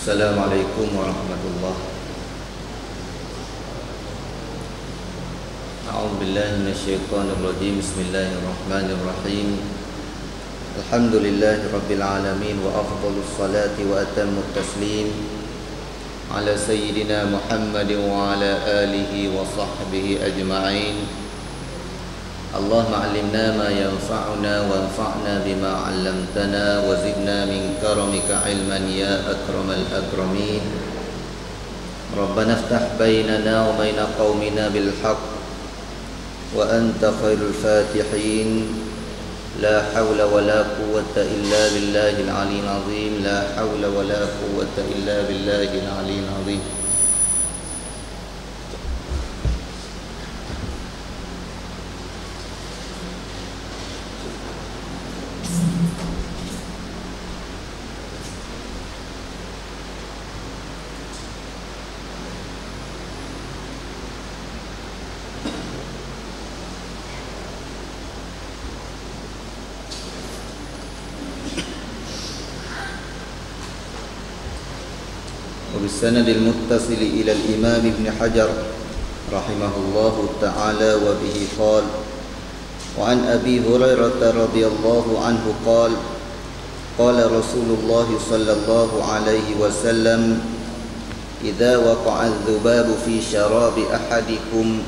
السلام عليكم ورحمة الله. أعوذ بالله من الشيطان الرجيم. بسم الله الرحمن الرحيم. الحمد لله رب العالمين وأفضل الصلاة وأتم التسليم على سيدنا محمد وعلى آله وصحبه أجمعين. اللهم علمنا ما ينفعنا وانفعنا بما علمتنا وزدنا من كرمك علما يا أكرم الأكرمين. ربنا افتح بيننا وبين قومنا بالحق وأنت خير الفاتحين. لا حول ولا قوة إلا بالله العلي العظيم. لا حول ولا قوة إلا بالله العلي العظيم. وبالسند المتصل إلى الإمام ابن حجر رحمه الله تعالى وبه قال وعن أبي هريرة رضي الله عنه قال قال رسول الله صلى الله عليه وسلم إذا وقع الذباب في شراب أحدكم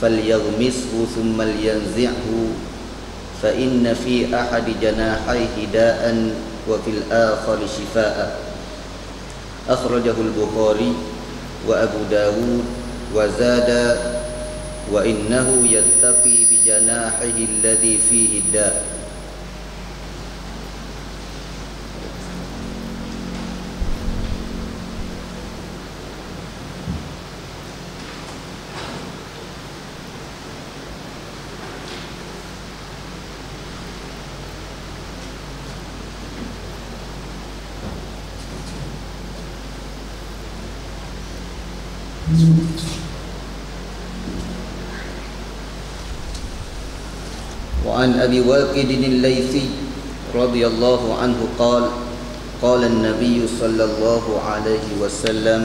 فليغمسه ثم لينزعه فإن في أحد جناحيه داء وفي الآخر شفاءً. أخرجه البخاري وأبو داود وزاد وإنه يتقي بجناحه الذي فيه الداء. أبي واقد الليثي رضي الله عنه قال قال النبي صلى الله عليه وسلم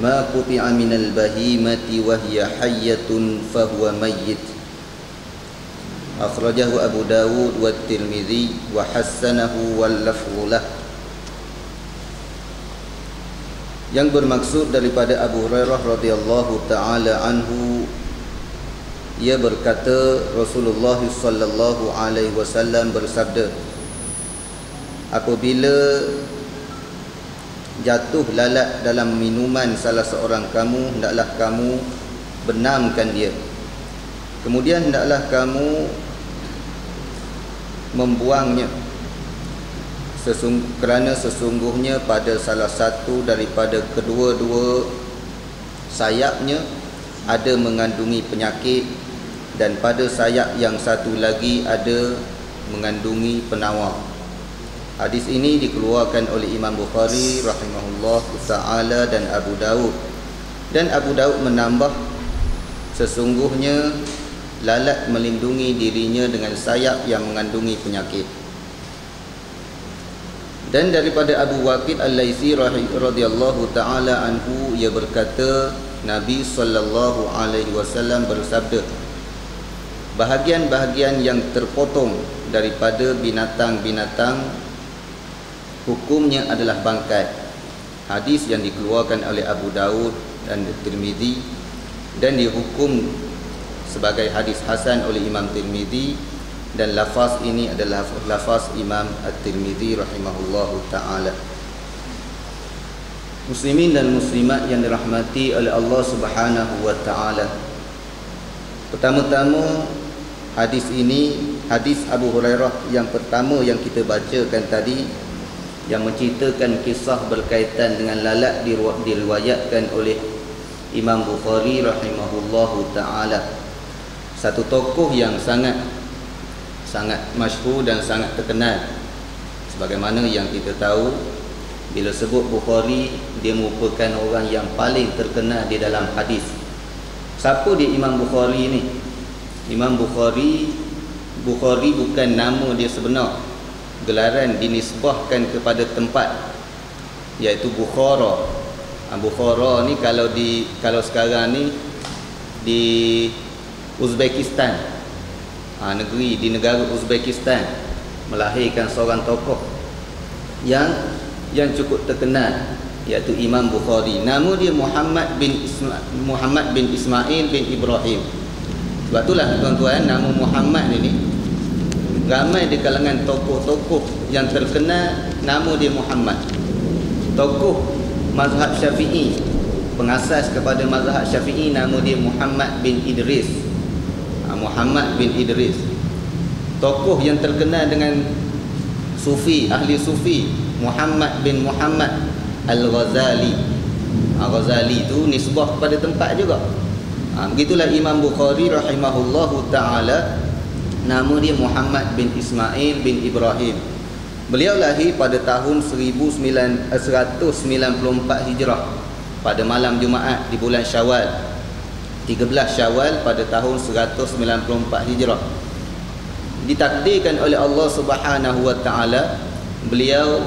ما قطع من البهيمة وهي حية فهو ميت. أخرجه أبو داود والترمذي وحسنه واللفظ له. Yang bermaksud daripada Abu Hurairah radhiyallahu taala anhu ia berkata Rasulullah sallallahu alaihi wasallam bersabda apabila jatuh lalat dalam minuman salah seorang kamu hendaklah kamu benamkan dia. Kemudian hendaklah kamu membuangnya Sesung, kerana sesungguhnya pada salah satu daripada kedua-dua sayapnya ada mengandungi penyakit dan pada sayap yang satu lagi ada mengandungi penawar. Hadis ini dikeluarkan oleh Imam Bukhari rahimahullah taala dan Abu Daud. Dan Abu Daud menambah sesungguhnya lalat melindungi dirinya dengan sayap yang mengandungi penyakit. Dan daripada Abu Waqid Al-Laisi radhiyallahu taala anhu ia berkata Nabi sallallahu alaihi wasallam bersabda Bahagian-bahagian yang terpotong daripada binatang-binatang hukumnya adalah bangkai. Hadis yang dikeluarkan oleh Abu Daud dan Tirmizi dan dihukum sebagai hadis hasan oleh Imam Tirmizi dan lafaz ini adalah lafaz Imam At-Tirmizi rahimahullahu taala. Muslimin dan muslimat yang dirahmati oleh Allah Subhanahu wa taala. Pertama-tama hadis ini hadis Abu Hurairah yang pertama yang kita bacakan tadi yang menceritakan kisah berkaitan dengan lalat diriwayatkan oleh Imam Bukhari rahimahullahu taala. Satu tokoh yang sangat sangat masyhur dan sangat terkenal. Sebagaimana yang kita tahu bila sebut Bukhari dia merupakan orang yang paling terkenal di dalam hadis. Siapa dia Imam Bukhari ni Imam Bukhari Bukhari bukan nama dia sebenar gelaran dinisbahkan kepada tempat iaitu Bukhara. Ha, Bukhara ni kalau di kalau sekarang ni di Uzbekistan. Ha, negeri di negara Uzbekistan melahirkan seorang tokoh yang yang cukup terkenal iaitu Imam Bukhari. Nama dia Muhammad bin Isma Muhammad bin Ismail bin Ibrahim. Sebab itulah tuan-tuan nama Muhammad ini ramai di kalangan tokoh-tokoh yang terkenal nama dia Muhammad. Tokoh mazhab Syafi'i pengasas kepada mazhab Syafi'i nama dia Muhammad bin Idris. Ha, Muhammad bin Idris. Tokoh yang terkenal dengan sufi, ahli sufi Muhammad bin Muhammad Al-Ghazali Al-Ghazali itu nisbah kepada tempat juga ha, Begitulah Imam Bukhari rahimahullahu ta'ala. Nama dia Muhammad bin Ismail bin Ibrahim. Beliau lahir pada tahun 1994 eh, Hijrah Pada malam Jumaat di bulan Syawal 13 Syawal pada tahun 194 Hijrah. Ditakdirkan oleh Allah Subhanahu wa taala beliau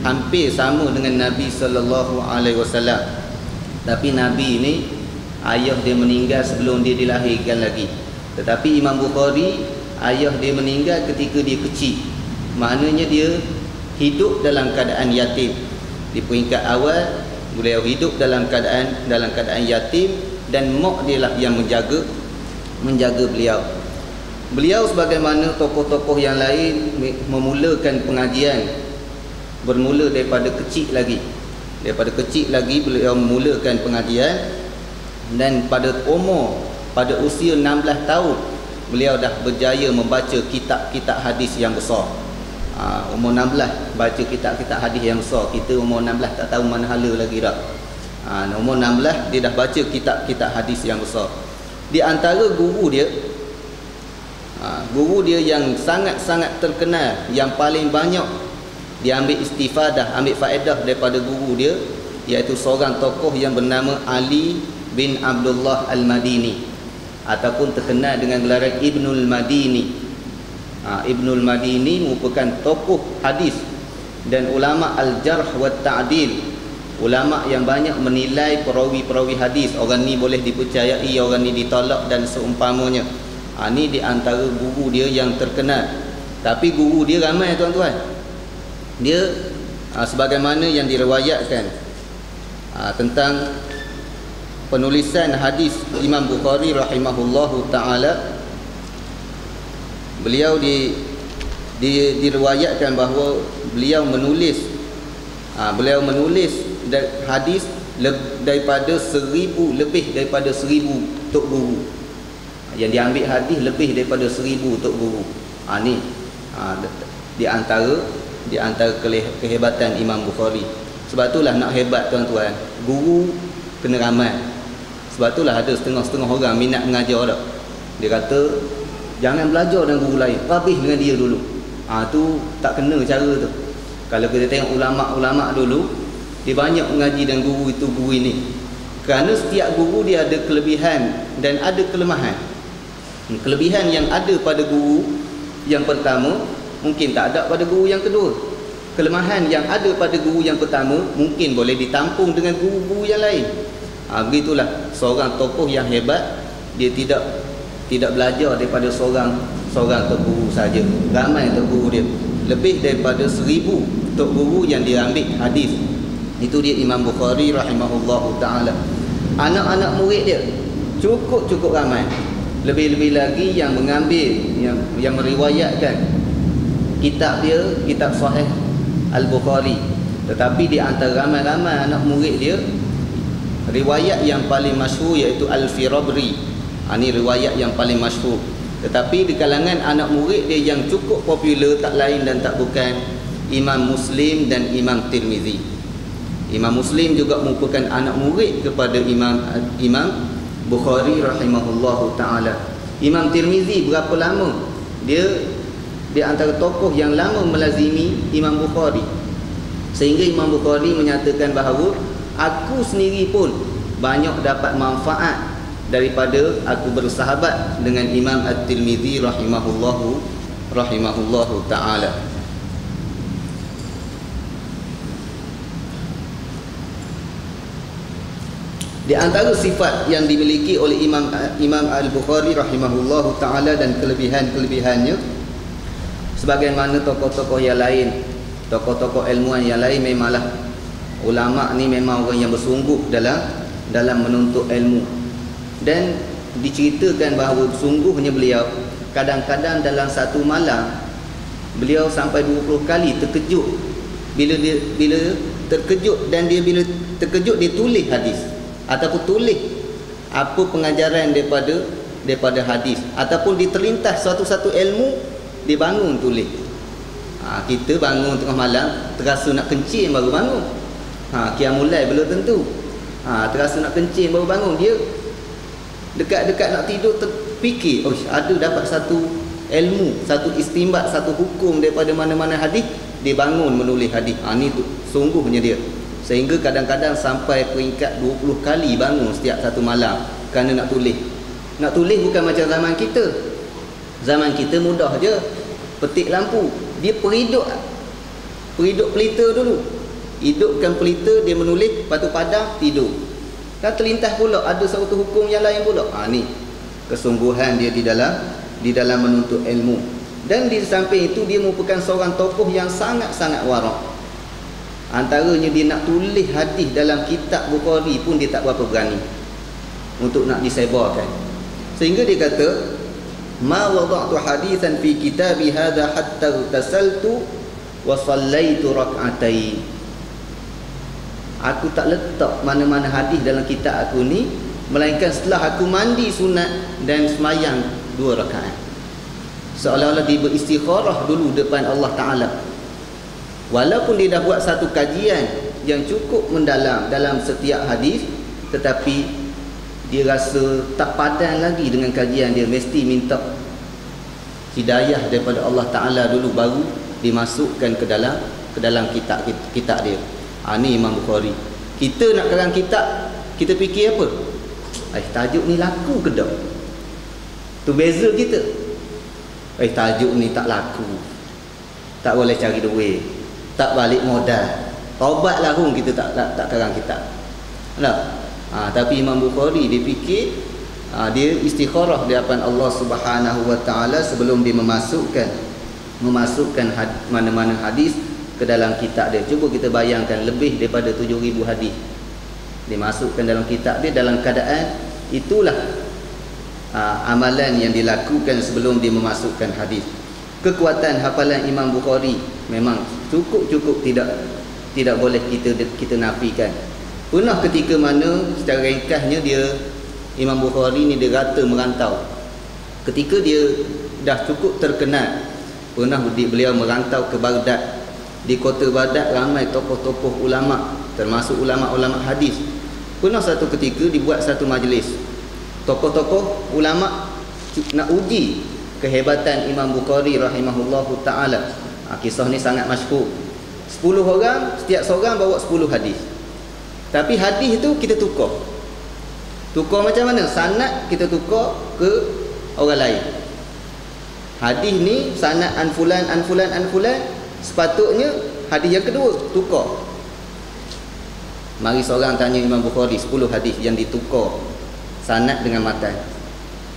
hampir sama dengan Nabi sallallahu alaihi wasallam. Tapi Nabi ini ayah dia meninggal sebelum dia dilahirkan lagi. Tetapi Imam Bukhari ayah dia meninggal ketika dia kecil. Maknanya dia hidup dalam keadaan yatim. Di peringkat awal beliau hidup dalam keadaan dalam keadaan yatim dan mak dia lah yang menjaga menjaga beliau. Beliau sebagaimana tokoh-tokoh yang lain memulakan pengajian bermula daripada kecil lagi daripada kecil lagi beliau memulakan pengajian dan pada umur pada usia 16 tahun beliau dah berjaya membaca kitab-kitab hadis yang besar. Ha, umur 16 baca kitab-kitab hadis yang besar. Kita umur 16 tak tahu mana hala lagi dah. Ha, umur 16 dia dah baca kitab-kitab hadis yang besar. Di antara guru dia ha, guru dia yang sangat-sangat terkenal yang paling banyak dia ambil istifadah, ambil faedah daripada guru dia iaitu seorang tokoh yang bernama Ali bin Abdullah Al-Madini ataupun terkenal dengan gelaran Ibnul Madini. Ha, Ibnul Madini merupakan tokoh hadis dan ulama al-jarh wa ta'dil. Ulama yang banyak menilai perawi-perawi hadis. Orang ni boleh dipercayai, orang ni ditolak dan seumpamanya. Ha, ni di antara guru dia yang terkenal. Tapi guru dia ramai tuan-tuan dia uh, sebagaimana yang diriwayatkan uh, tentang penulisan hadis Imam Bukhari rahimahullahu taala beliau di, di diriwayatkan bahawa beliau menulis uh, beliau menulis hadis daripada seribu lebih daripada seribu tok guru yang diambil hadis lebih daripada seribu tok guru ha, ni ha, di antara di antara kehebatan Imam Bukhari. Sebab itulah nak hebat tuan-tuan, guru kena ramai. Sebab itulah ada setengah-setengah orang minat mengajar dak. Dia kata jangan belajar dengan guru lain, habis dengan dia dulu. Ah ha, tu tak kena cara tu. Kalau kita tengok ulama-ulama dulu, dia banyak mengaji dengan guru itu guru ini. Kerana setiap guru dia ada kelebihan dan ada kelemahan. Kelebihan yang ada pada guru yang pertama mungkin tak ada pada guru yang kedua kelemahan yang ada pada guru yang pertama mungkin boleh ditampung dengan guru-guru yang lain ha, begitulah seorang tokoh yang hebat dia tidak tidak belajar daripada seorang seorang tok guru saja. Ramai tok guru dia. Lebih daripada seribu tok guru yang dia ambil hadis. Itu dia Imam Bukhari rahimahullahu taala. Anak-anak murid dia cukup-cukup ramai. Lebih-lebih lagi yang mengambil yang yang meriwayatkan kitab dia kitab sahih Al-Bukhari. Tetapi di antara ramai-ramai anak murid dia riwayat yang paling masyhur iaitu Al-Firabri. Ha, ini riwayat yang paling masyhur. Tetapi di kalangan anak murid dia yang cukup popular tak lain dan tak bukan Imam Muslim dan Imam Tirmizi. Imam Muslim juga merupakan anak murid kepada Imam Imam Bukhari rahimahullahu taala. Imam Tirmizi berapa lama? Dia di antara tokoh yang lama melazimi Imam Bukhari. Sehingga Imam Bukhari menyatakan bahawa aku sendiri pun banyak dapat manfaat daripada aku bersahabat dengan Imam At-Tirmizi rahimahullahu rahimahullahu taala. Di antara sifat yang dimiliki oleh Imam Imam Al-Bukhari rahimahullahu taala dan kelebihan-kelebihannya sebagaimana tokoh-tokoh yang lain, tokoh-tokoh ilmuan yang lain memanglah ulama ni memang orang yang bersungguh dalam dalam menuntut ilmu. Dan diceritakan bahawa sungguhnya beliau kadang-kadang dalam satu malam beliau sampai 20 kali terkejut. Bila dia bila terkejut dan dia bila terkejut dia tulis hadis. Ataupun tulis apa pengajaran daripada daripada hadis. Ataupun diterlintas satu-satu ilmu dia bangun tulis. Ha, kita bangun tengah malam terasa nak kencing baru bangun ha, kiamulai belum tentu ha, terasa nak kencing baru bangun dia dekat-dekat nak tidur terfikir oh ada dapat satu ilmu satu istimbat satu hukum daripada mana-mana hadis dia bangun menulis hadis ha, ni tu, sungguhnya dia Sehingga kadang-kadang sampai peringkat 20 kali bangun setiap satu malam kerana nak tulis. Nak tulis bukan macam zaman kita. Zaman kita mudah je. Petik lampu. Dia peridup. Peridup pelita dulu. Hidupkan pelita, dia menulis, lepas tu padam, tidur. Dan terlintas pula ada satu hukum yang lain pula. Ha ni. Kesungguhan dia di dalam di dalam menuntut ilmu. Dan di samping itu dia merupakan seorang tokoh yang sangat-sangat warak. Antaranya dia nak tulis hadis dalam kitab Bukhari pun dia tak berapa berani untuk nak disebarkan. Sehingga dia kata, "Ma wada'tu hadithan fi kitabi hadha hatta tasaltu wa sallaitu rak'atai." Aku tak letak mana-mana hadis dalam kitab aku ni melainkan setelah aku mandi sunat dan semayang dua rakaat. Seolah-olah dia beristikharah dulu depan Allah Taala Walaupun dia dah buat satu kajian yang cukup mendalam dalam setiap hadis tetapi dia rasa tak padan lagi dengan kajian dia mesti minta hidayah daripada Allah Taala dulu baru dimasukkan ke dalam ke dalam kitab kitab dia. Ha, ni Imam Bukhari. Kita nak karang kitab kita fikir apa? Eh tajuk ni laku ke tak? Tu beza kita. Eh tajuk ni tak laku. Tak boleh cari duit tak balik modal taubatlah pun kita tak tak, tak karang kita nah ha, tapi Imam Bukhari dia fikir ha, dia istikharah di hadapan Allah Subhanahu wa taala sebelum dia memasukkan memasukkan had, mana-mana hadis ke dalam kitab dia cuba kita bayangkan lebih daripada 7000 hadis dimasukkan dalam kitab dia dalam keadaan itulah ha, amalan yang dilakukan sebelum dia memasukkan hadis kekuatan hafalan Imam Bukhari memang cukup-cukup tidak tidak boleh kita kita nafikan. Pernah ketika mana secara ringkasnya dia Imam Bukhari ni dia rata merantau. Ketika dia dah cukup terkenal, pernah beliau merantau ke Baghdad. Di kota Baghdad ramai tokoh-tokoh ulama termasuk ulama-ulama hadis. Pernah satu ketika dibuat satu majlis. Tokoh-tokoh ulama nak uji kehebatan Imam Bukhari rahimahullahu taala. Ha, kisah ni sangat masyhur. 10 orang, setiap seorang bawa 10 hadis. Tapi hadis itu kita tukar. Tukar macam mana? Sanad kita tukar ke orang lain. Hadis ni sanad anfulan anfulan anfulan sepatutnya hadis yang kedua tukar. Mari seorang tanya Imam Bukhari 10 hadis yang ditukar sanad dengan matan.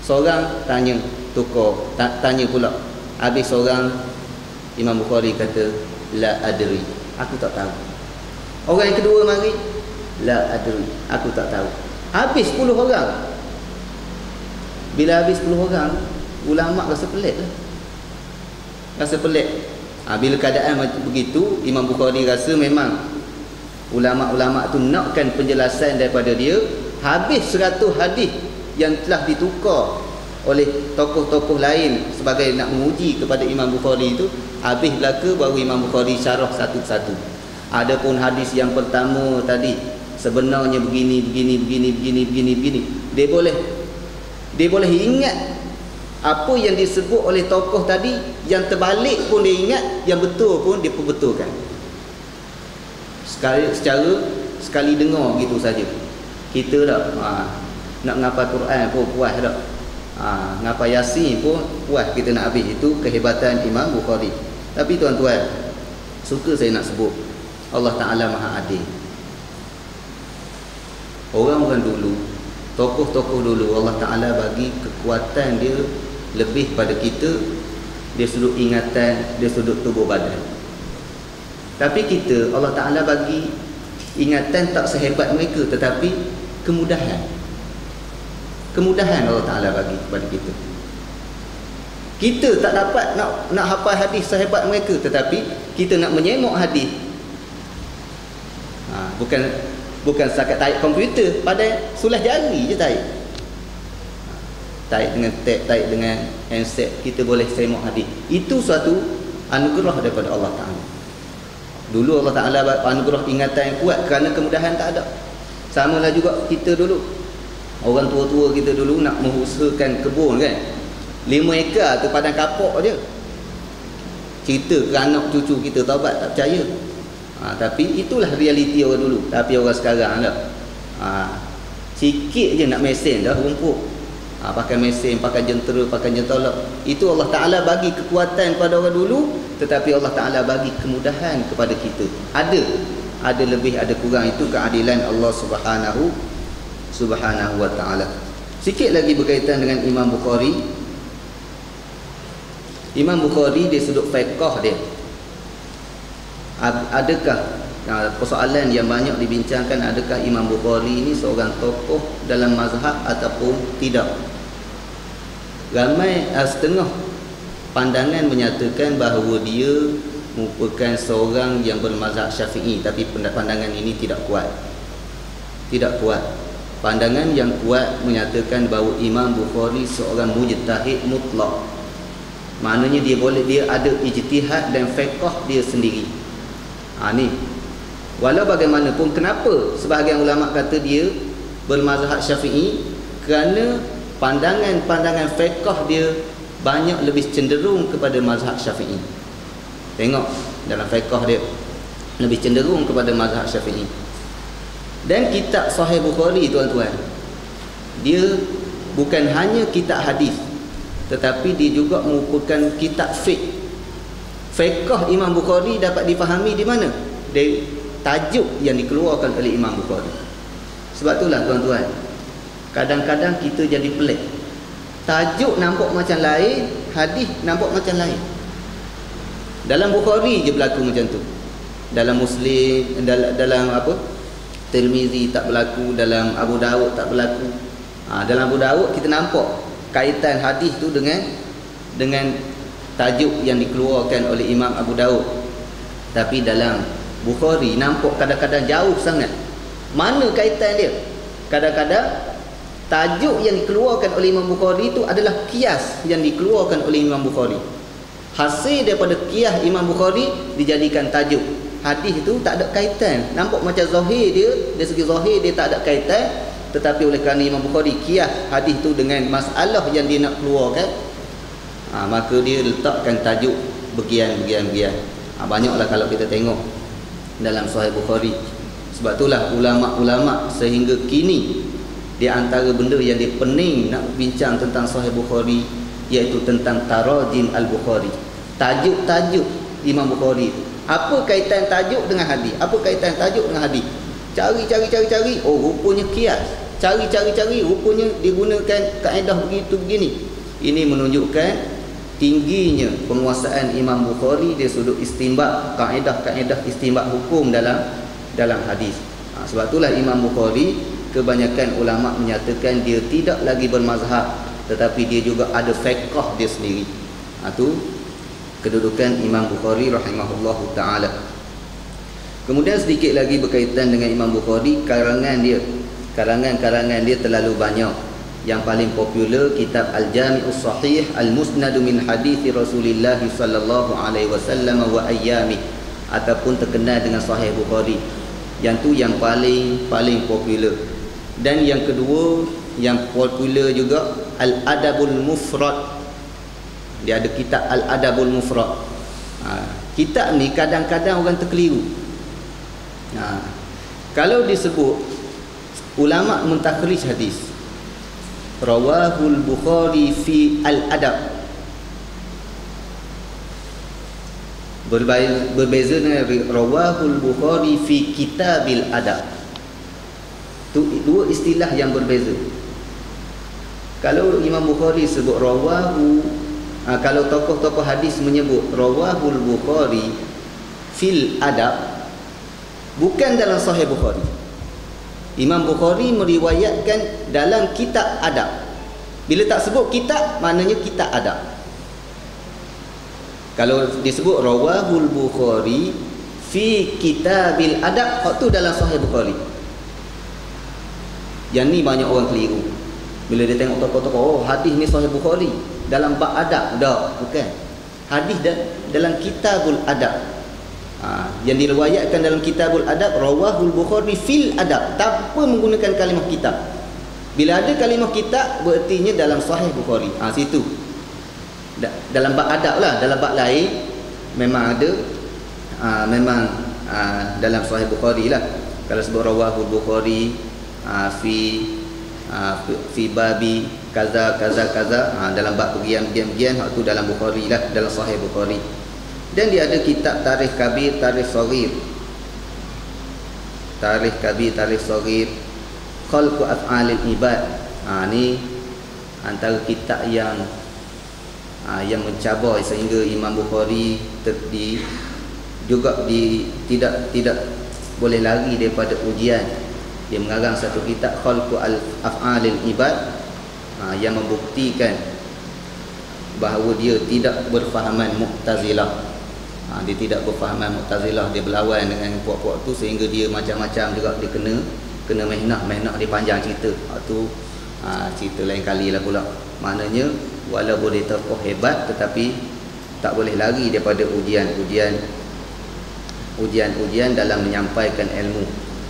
Seorang tanya tukar tanya pula. Habis seorang Imam Bukhari kata la adri. Aku tak tahu. Orang yang kedua mari la adri. Aku tak tahu. Habis 10 orang. Bila habis 10 orang ulama rasa pelik lah. Rasa pelik ha, bila keadaan begitu Imam Bukhari rasa memang ulama-ulama tu nakkan penjelasan daripada dia. Habis 100 hadis yang telah ditukar oleh tokoh-tokoh lain sebagai nak menguji kepada Imam Bukhari itu habis belaka baru Imam Bukhari syarah satu-satu. Adapun hadis yang pertama tadi sebenarnya begini begini begini begini begini begini dia boleh dia boleh ingat apa yang disebut oleh tokoh tadi yang terbalik pun dia ingat yang betul pun dia perbetulkan sekali secara sekali dengar gitu saja. Kita dah ha, nak ngapa Quran pun puas dah. Ha, ngapa yasin pun puas kita nak habis. Itu kehebatan Imam Bukhari. Tapi tuan-tuan suka saya nak sebut Allah Ta'ala maha adil. Orang-orang dulu tokoh-tokoh dulu Allah Ta'ala bagi kekuatan dia lebih pada kita dia sudut ingatan dia sudut tubuh badan. Tapi kita Allah Ta'ala bagi ingatan tak sehebat mereka tetapi kemudahan. Kemudahan Allah Ta'ala bagi kepada kita. Kita tak dapat nak nak hafal hadis sehebat mereka tetapi kita nak menyemok hadis. Ha, bukan bukan setakat tarik komputer pada sulah jari je ha, tarik dengan tab tarik dengan handset kita boleh semok hadis itu suatu anugerah daripada Allah Taala. Dulu Allah Taala anugerah ingatan yang kuat kerana kemudahan tak ada. Sama lah juga kita dulu. Orang tua-tua kita dulu nak mengusahakan kebun kan? Lima ekar tu padang kapok je. Cerita ke anak cucu kita taubat tak percaya. Ha, tapi itulah realiti orang dulu. Tapi orang sekarang lah ha, sikit je nak mesin dah rumput ha, pakai mesin, pakai jentera, pakai jentolak itu Allah Ta'ala bagi kekuatan kepada orang dulu tetapi Allah Ta'ala bagi kemudahan kepada kita. Ada ada lebih ada kurang. Itu keadilan Allah Subhanahu Subhanahu wa Ta'ala. Sikit lagi berkaitan dengan Imam Bukhari. Imam Bukhari dia sudut fiqah dia. Adakah persoalan yang banyak dibincangkan adakah Imam Bukhari ini seorang tokoh dalam mazhab ataupun tidak ramai setengah pandangan menyatakan bahawa dia merupakan seorang yang bermazhab syafi'i tapi pandangan ini tidak kuat tidak kuat pandangan yang kuat menyatakan bahawa Imam Bukhari seorang mujtahid mutlak Maknanya dia boleh dia ada ijtihad dan fiqh dia sendiri. Ha ni. Walau bagaimanapun kenapa sebahagian ulama kata dia bermazhab Syafi'i kerana pandangan-pandangan fiqh dia banyak lebih cenderung kepada mazhab Syafi'i. Tengok dalam fiqh dia lebih cenderung kepada mazhab Syafi'i. Dan kitab Sahih Bukhari tuan-tuan. Dia bukan hanya kitab hadis tetapi dia juga merupakan kitab fiqh fiqh Imam Bukhari dapat difahami di mana dari tajuk yang dikeluarkan oleh Imam Bukhari. Sebab itulah tuan-tuan kadang-kadang kita jadi pelik. Tajuk nampak macam lain hadis nampak macam lain. Dalam Bukhari je berlaku macam tu. Dalam Muslim dalam, dalam apa? Tirmizi tak berlaku dalam Abu Dawud tak berlaku. Ha, dalam Abu Dawud kita nampak kaitan hadis tu dengan dengan tajuk yang dikeluarkan oleh Imam Abu Daud tapi dalam Bukhari nampak kadang-kadang jauh sangat. Mana kaitan dia? Kadang-kadang tajuk yang dikeluarkan oleh Imam Bukhari itu adalah kias yang dikeluarkan oleh Imam Bukhari. Hasil daripada kias Imam Bukhari dijadikan tajuk. Hadis itu tak ada kaitan. Nampak macam zahir dia dari segi zahir dia tak ada kaitan. Tetapi oleh kerana Imam Bukhari kias hadis tu dengan masalah yang dia nak keluarkan ha, maka dia letakkan tajuk bagian-bagian-bagian ha, banyaklah kalau kita tengok dalam Sahih Bukhari. Sebab itulah ulama-ulama sehingga kini di antara benda yang dia pening nak bincang tentang Sahih Bukhari iaitu tentang Tarajim Al-Bukhari. Tajuk-tajuk Imam Bukhari. Apa kaitan tajuk dengan hadis? Apa kaitan tajuk dengan hadis? Cari cari cari cari. Oh rupanya kias. Cari cari cari. Rupanya digunakan kaedah begitu begini ini menunjukkan tingginya penguasaan Imam Bukhari dia sudut istimbat kaedah-kaedah istimbat hukum dalam dalam hadis ha, sebab itulah Imam Bukhari kebanyakan ulama menyatakan dia tidak lagi bermazhab tetapi dia juga ada fiqh dia sendiri ha, itu kedudukan Imam Bukhari rahimahullahu taala Kemudian sedikit lagi berkaitan dengan Imam Bukhari karangan dia. Karangan-karangan dia terlalu banyak. Yang paling popular kitab Al-Jami'us Sahih Al-Musnad min Hadis Rasulullah sallallahu alaihi wasallam wa ayyami ataupun terkenal dengan Sahih Bukhari. Yang tu yang paling paling popular. Dan yang kedua yang popular juga Al-Adabul Mufrad. Dia ada kitab Al-Adabul Mufrad. Ha, kitab ni kadang-kadang orang terkeliru. Ha. Kalau disebut ulama mentakhrij hadis rawahul bukhari fi al adab berbeza dengan rawahul bukhari fi kitabil adab. Tu dua istilah yang berbeza. Kalau Imam Bukhari sebut rawahu ha, kalau tokoh-tokoh hadis menyebut rawahul Bukhari fil adab bukan dalam sahih Bukhari Imam Bukhari meriwayatkan dalam kitab adab. Bila tak sebut kitab maknanya kitab adab. Kalau disebut rawahul bukhari fi kitabil adab hak tu dalam sahih bukhari. Yang ni banyak orang keliru. Bila dia tengok tokoh-tokoh oh hadis ni sahih bukhari dalam bab adab. Dah bukan. Hadis da- dalam kitabul adab ha, yang diriwayatkan dalam kitabul adab rawahul bukhari fil adab. Tanpa menggunakan kalimah kitab. Bila ada kalimah kitab berartinya dalam sahih bukhari. Ha, situ. Dalam bab adab lah. Dalam bab lain memang ada aa, memang aa, dalam sahih bukhari lah. Kalau sebut rawahu bukhari aa, fi aa, fi babi kaza kaza kaza. Aa, dalam bab bagian-bagian hak tu dalam bukhari lah. Dalam sahih bukhari dan dia ada kitab tarikh kabir tarikh saghir. Tarikh kabir tarikh saghir. Khalqu af'alil ibad. Ha, ni antara kitab yang ha, yang mencabar sehingga Imam Bukhari di juga di tidak tidak boleh lari daripada ujian. Dia mengarang satu kitab khalqu al af'alil ibad. Ha, yang membuktikan bahawa dia tidak berfahaman mu'tazilah ha, dia tidak berfahaman mu'tazilah dia berlawan dengan puak-puak tu sehingga dia macam-macam juga dia kena kena mehnah mehnah dia panjang cerita. Ha, tu ha, cerita lain kali lah pula. Maknanya walaupun dia tokoh hebat tetapi tak boleh lari daripada ujian-ujian ujian-ujian dalam menyampaikan ilmu.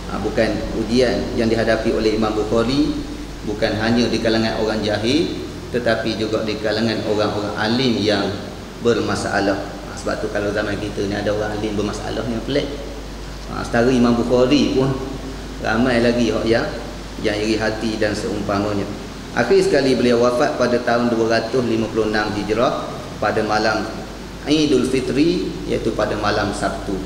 Ha, bukan ujian yang dihadapi oleh Imam Bukhari bukan hanya di kalangan orang jahil tetapi juga di kalangan orang-orang alim yang bermasalah. ha, sebab tu kalau zaman kita ni ada orang alim bermasalah yang pelik ha, setara Imam Bukhari pun ramai lagi yang yang iri hati dan seumpamanya Akhir sekali beliau wafat pada tahun 256 Hijrah pada malam Idul Fitri iaitu pada malam Sabtu.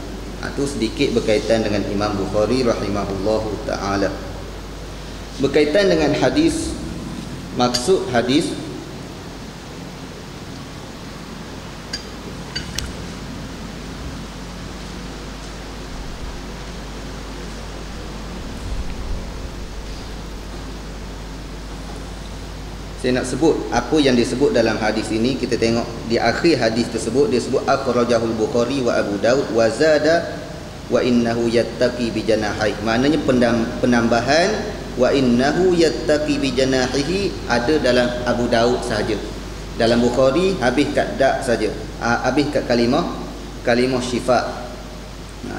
Itu ha, sedikit berkaitan dengan Imam Bukhari rahimahullahu taala. Berkaitan dengan hadis maksud hadis saya nak sebut apa yang disebut dalam hadis ini. Kita tengok di akhir hadis tersebut dia sebut akhrajahul bukhari wa abu daud wa zada wa innahu yattaqi bi janahi maknanya penambahan wa innahu yattaqi bi janahihi ada dalam abu daud sahaja. Dalam bukhari habis kat dak saja. Habis kat kalimah kalimah syifa.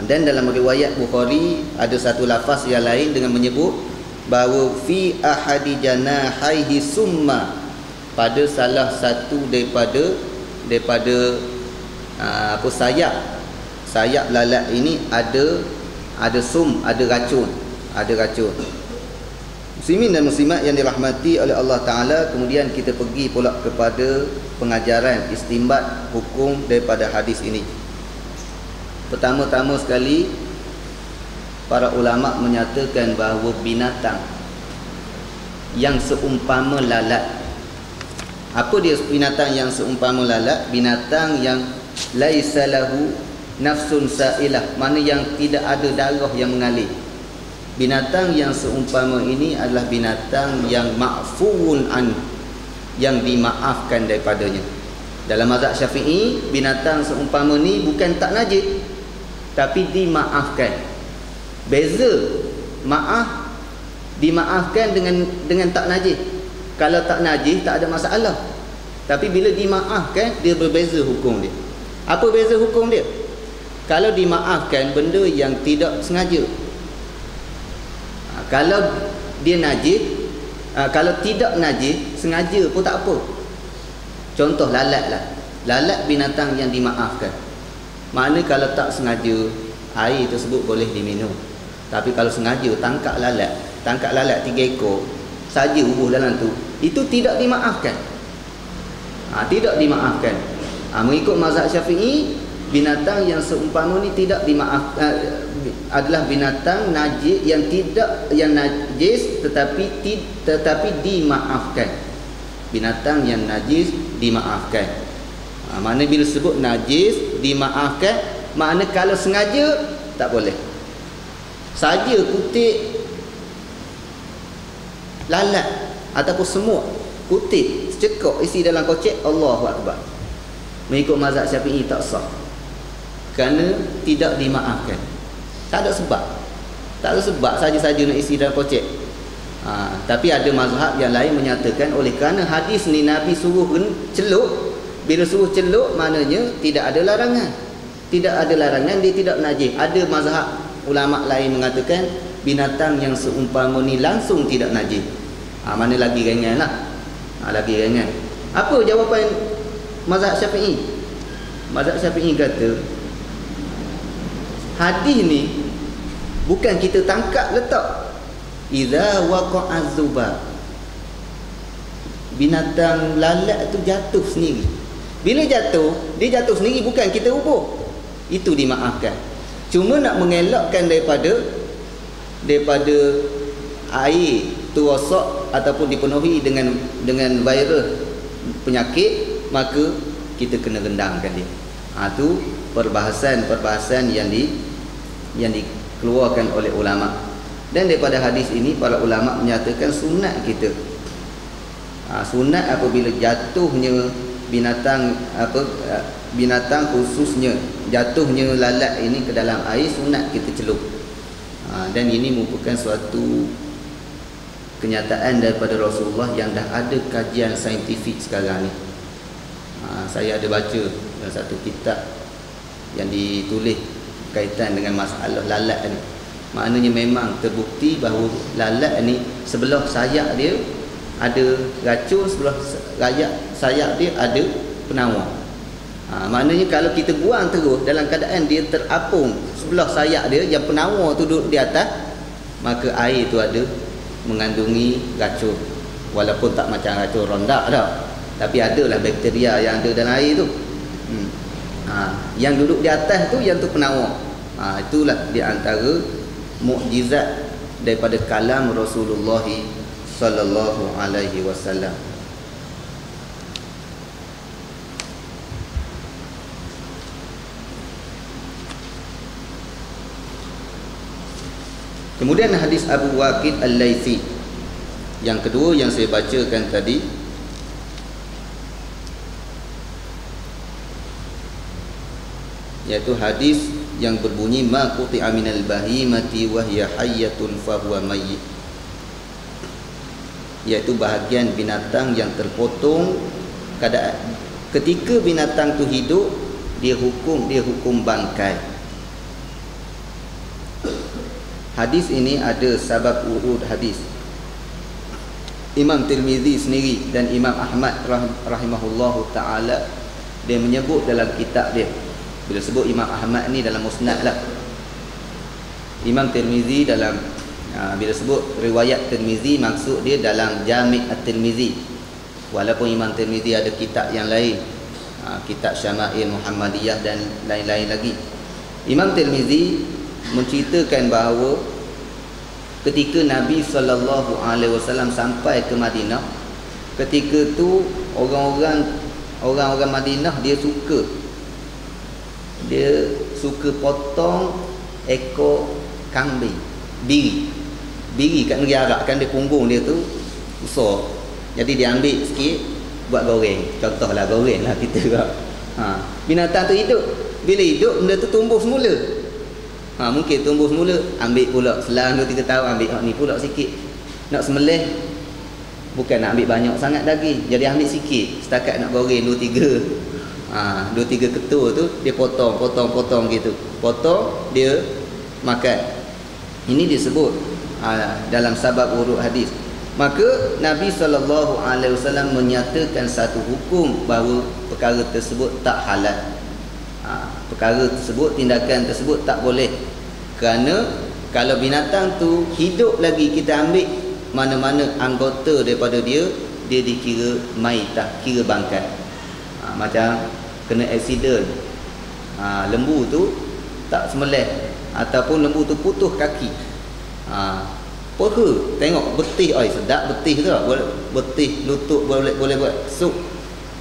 Dan dalam riwayat bukhari ada satu lafaz yang lain dengan menyebut bahawa fi ahadi janahaihi summa. Pada salah satu daripada daripada aa, apa sayap. Sayap lalat ini ada ada sum ada racun ada racun. Muslimin dan muslimat yang dirahmati oleh Allah taala kemudian kita pergi pula kepada pengajaran istimbat hukum daripada hadis ini. Pertama-tama sekali para ulama menyatakan bahawa binatang yang seumpama lalat. Apa dia binatang yang seumpama lalat? Binatang yang laisa lahu nafsun sa'ilah. Mana yang tidak ada darah yang mengalir. Binatang yang seumpama ini adalah binatang yang ma'fuun an yang dimaafkan daripadanya. Dalam mazhab syafi'i binatang seumpama ni bukan tak najis. Tapi dimaafkan Beza maaf dimaafkan dengan dengan tak najis. Kalau tak najis tak ada masalah. Tapi bila dimaafkan dia berbeza hukum dia. Apa beza hukum dia? Kalau dimaafkan benda yang tidak sengaja. Ha, kalau dia najis, ha, kalau tidak najis sengaja pun tak apa. Contoh lalat lah. Lalat binatang yang dimaafkan. Mana kalau tak sengaja air tersebut boleh diminum. Tapi kalau sengaja tangkap lalat, tangkap lalat tiga ekor saja ubuh dalam tu, itu tidak dimaafkan. Ha, tidak dimaafkan. Ha, mengikut mazhab Syafi'i, binatang yang seumpama ni tidak dimaaf uh, adalah binatang najis yang tidak yang najis tetapi ti, tetapi dimaafkan binatang yang najis dimaafkan ha, mana bila sebut najis dimaafkan makna kalau sengaja tak boleh saja kutik lalat ataupun semut kutik secekok isi dalam kocek Allahu akbar. Mengikut mazhab Syafi'i tak sah. Kerana tidak dimaafkan. Tak ada sebab. Tak ada sebab saja-saja nak isi dalam kocek. Ha, tapi ada mazhab yang lain menyatakan oleh kerana hadis ni Nabi suruh celuk. Bila suruh celuk maknanya tidak ada larangan. Tidak ada larangan dia tidak najis. Ada mazhab ulama lain mengatakan binatang yang seumpama ni langsung tidak najis. Ha, mana lagi ringan lah ha, lagi ringan apa jawapan mazhab syafi'i? Mazhab syafi'i kata hadis ni bukan kita tangkap letak. Idza waqa'a zuba binatang lalat tu jatuh sendiri. Bila jatuh dia jatuh sendiri bukan kita ubur. Itu dimaafkan cuma nak mengelakkan daripada daripada air tu rosak ataupun dipenuhi dengan dengan virus penyakit maka kita kena rendangkan dia. Ha, tu perbahasan-perbahasan yang di yang dikeluarkan oleh ulama. Dan daripada hadis ini para ulama menyatakan sunat kita. Ha, sunat apabila jatuhnya binatang apa binatang khususnya jatuhnya lalat ini ke dalam air sunat kita celup. Ha, dan ini merupakan suatu kenyataan daripada Rasulullah yang dah ada kajian saintifik sekarang ni. Ha, saya ada baca dalam satu kitab yang ditulis kaitan dengan masalah lalat ni. Maknanya memang terbukti bahawa lalat ni sebelah sayap dia ada racun sebelah sayap dia ada penawar ha, maknanya kalau kita buang terus dalam keadaan dia terapung sebelah sayap dia yang penawar tu duduk di atas maka air tu ada mengandungi racun. Walaupun tak macam racun rondak dah tapi adalah bakteria yang ada dalam air tu. Hmm. Ha, yang duduk di atas tu yang tu penawar. Ha, itulah di antara mukjizat daripada kalam Rasulullah sallallahu alaihi wasallam Kemudian hadis Abu Waqid Al-Laythi Yang kedua yang saya bacakan tadi. Iaitu hadis yang berbunyi ma quti'a minal bahimati wa hiya hayyatun fa huwa mayyit. Iaitu bahagian binatang yang terpotong ketika binatang tu hidup dia hukum dia hukum bangkai hadis ini ada sebab urut hadis. Imam Tirmizi sendiri dan Imam Ahmad rahimahullahu taala dia menyebut dalam kitab dia. Bila sebut Imam Ahmad ni dalam musnad lah. Imam Tirmizi dalam uh, bila sebut riwayat Tirmizi maksud dia dalam Jami' At-Tirmizi. Walaupun Imam Tirmizi ada kitab yang lain uh, kitab Syama'il Muhammadiyah dan lain-lain lagi. Imam Tirmizi menceritakan bahawa ketika Nabi sallallahu alaihi wasallam sampai ke Madinah ketika tu orang-orang orang-orang Madinah dia suka. Dia suka potong ekor kambing biri. Biri kat negeri Arab kan dia punggung dia tu besar. Jadi dia ambil sikit buat goreng. Contohlah goreng lah kita ha. binatang tu hidup. Bila hidup benda tu tumbuh semula ha, mungkin tumbuh semula ambil pula. Selang 2-3 tahun ambil oh, ni pula sikit. Nak semelih bukan nak ambil banyak sangat daging jadi ambil sikit. Setakat nak goreng 2-3 ha, dua tiga ketua tu dia potong potong potong gitu. Potong dia makan. Ini disebut ha, dalam sabab urut hadis. Maka Nabi SAW menyatakan satu hukum bahawa perkara tersebut tak halal. Ha, perkara tersebut tindakan tersebut tak boleh. Kerana kalau binatang tu hidup lagi kita ambil mana-mana anggota daripada dia dia dikira maitah kira bangkai. Ha, macam kena accident. Ha, lembu tu tak sembelih ataupun lembu tu putus kaki. Ha, peha tengok betih oi sedap betih tu boleh betih lutut boleh boleh buat. Sup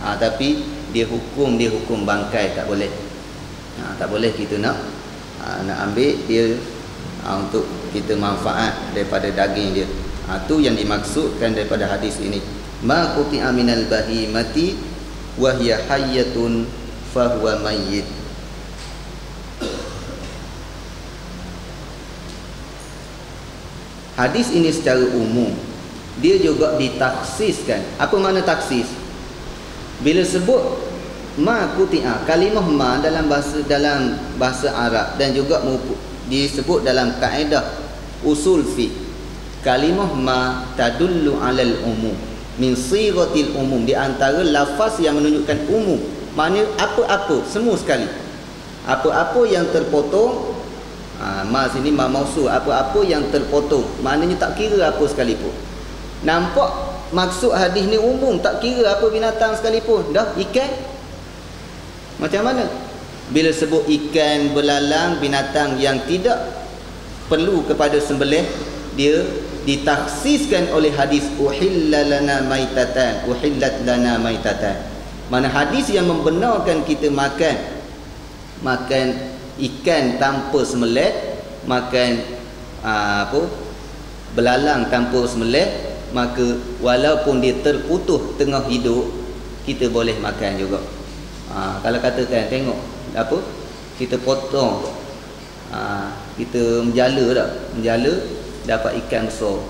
ha, tapi dia hukum dia hukum bangkai tak boleh ha, tak boleh kita nak ha, nak ambil dia ha, untuk kita manfaat daripada daging dia ha, tu yang dimaksudkan daripada hadis ini ma quti'a minal bahimati wa hiya hayyatun fa huwa mayyit Hadis ini secara umum dia juga ditaksiskan. Apa makna taksis? Bila sebut ma quti'a kalimah ma dalam bahasa dalam bahasa Arab dan juga disebut dalam kaedah usul fi. Kalimah ma tadullu alal umum. Min sighatil umum di antara lafaz yang menunjukkan umum. Maknanya apa-apa semua sekali. Apa-apa yang terpotong ha, ma sini ma mausul. Apa-apa yang terpotong maknanya tak kira apa sekalipun. Nampak maksud hadis ni umum tak kira apa binatang sekalipun. Dah ikan macam mana? Bila sebut ikan belalang binatang yang tidak perlu kepada sembelih dia ditaksiskan oleh hadis uhilla lana maitatan uhillat lana maitatan. Mana hadis yang membenarkan kita makan makan ikan tanpa semelet makan aa, apa belalang tanpa semelet maka walaupun dia terputus tengah hidup kita boleh makan juga aa, kalau katakan tengok apa? Kita potong. Aa, kita menjala tak menjala dapat ikan besar.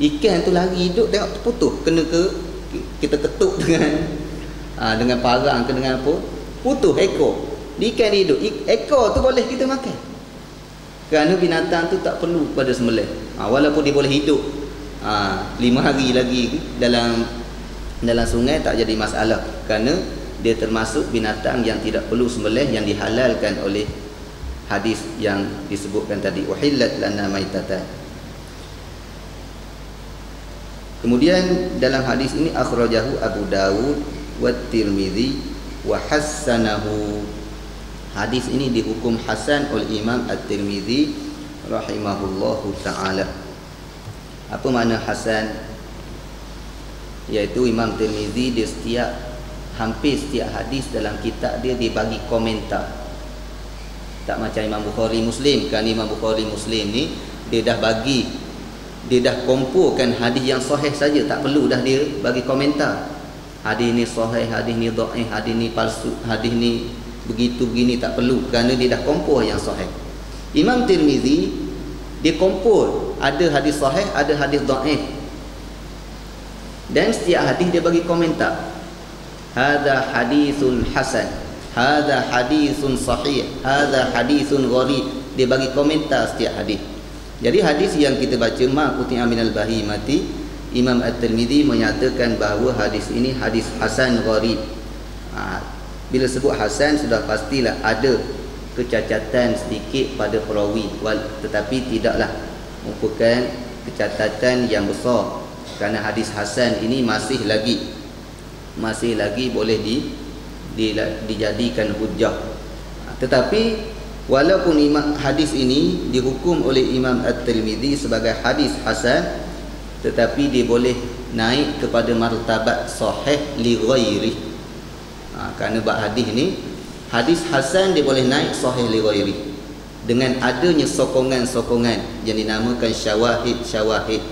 Ikan tu lagi hidup tengok terputus. Kena ke kita ketuk dengan aa, dengan parang ke dengan apa? Putus ekor. Ikan hidup ekor tu boleh kita makan. Kerana binatang tu tak perlu pada sembelih ha, walaupun dia boleh hidup. Ha, lima hari lagi dalam dalam sungai tak jadi masalah. Kerana dia termasuk binatang yang tidak perlu sembelih yang dihalalkan oleh hadis yang disebutkan tadi uhillat lana maitatan Kemudian dalam hadis ini akhrajahu Abu Dawud wa Tirmizi wa hassanahu. Hadis ini dihukum hasan oleh Imam At-Tirmizi rahimahullahu taala. Apa makna hasan? Yaitu Imam Tirmizi dia setiap hampir setiap hadis dalam kitab dia dia bagi komentar. Tak macam Imam Bukhari Muslim. Kan Imam Bukhari Muslim ni dia dah bagi dia dah kumpulkan hadis yang sahih saja. Tak perlu dah dia bagi komentar. Hadis ni sahih hadis ni dhaif hadis ni palsu hadis ni begitu begini. Tak perlu. Kerana dia dah kumpul yang sahih. Imam Tirmizi dia kumpul ada hadis sahih ada hadis dhaif. Dan setiap hadis dia bagi komentar hadza hadisun hasan. Hadza hadisun sahih. Hadza hadisun gharib. Dia bagi komentar setiap hadis. Jadi hadis yang kita baca ma quti'a minal bahimati Imam At-Tirmizi menyatakan bahawa hadis ini hadis hasan gharib. Ha, bila sebut hasan sudah pastilah ada kecacatan sedikit pada perawi. Tetapi tidaklah merupakan kecacatan yang besar. Kerana hadis hasan ini masih lagi masih lagi boleh di, di dijadikan hujah. Ha, tetapi Walaupun imam hadis ini dihukum oleh Imam At-Tirmizi sebagai hadis hasan tetapi dia boleh naik kepada martabat sahih li ghairi. Ha, kerana bab hadis ni hadis hasan dia boleh naik sahih li ghairi dengan adanya sokongan-sokongan yang dinamakan syawahid-syawahid.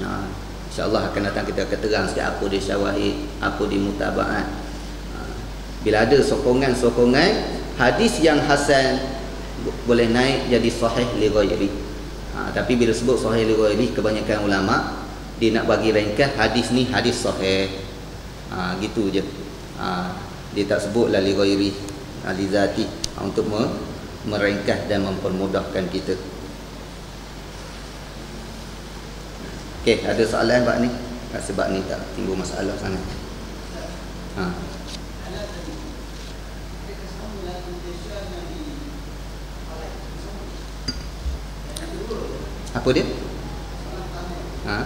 Ha, InsyaAllah akan datang kita akan terang sikit apa dia syawahid, apa dia mutabaat. Ha, bila ada sokongan-sokongan hadis yang hasan boleh naik jadi sahih li ghairi. Ha, tapi bila sebut sahih li ghairi kebanyakan ulama dia nak bagi ringkas hadis ni hadis sahih. Ha, gitu je. Ha, dia tak sebut la li ghairi li zati ha, untuk me meringkas dan mempermudahkan kita. Okey, ada soalan bab ni? Sebab ni tak timbul masalah sangat. Ha. Apa dia? Ha?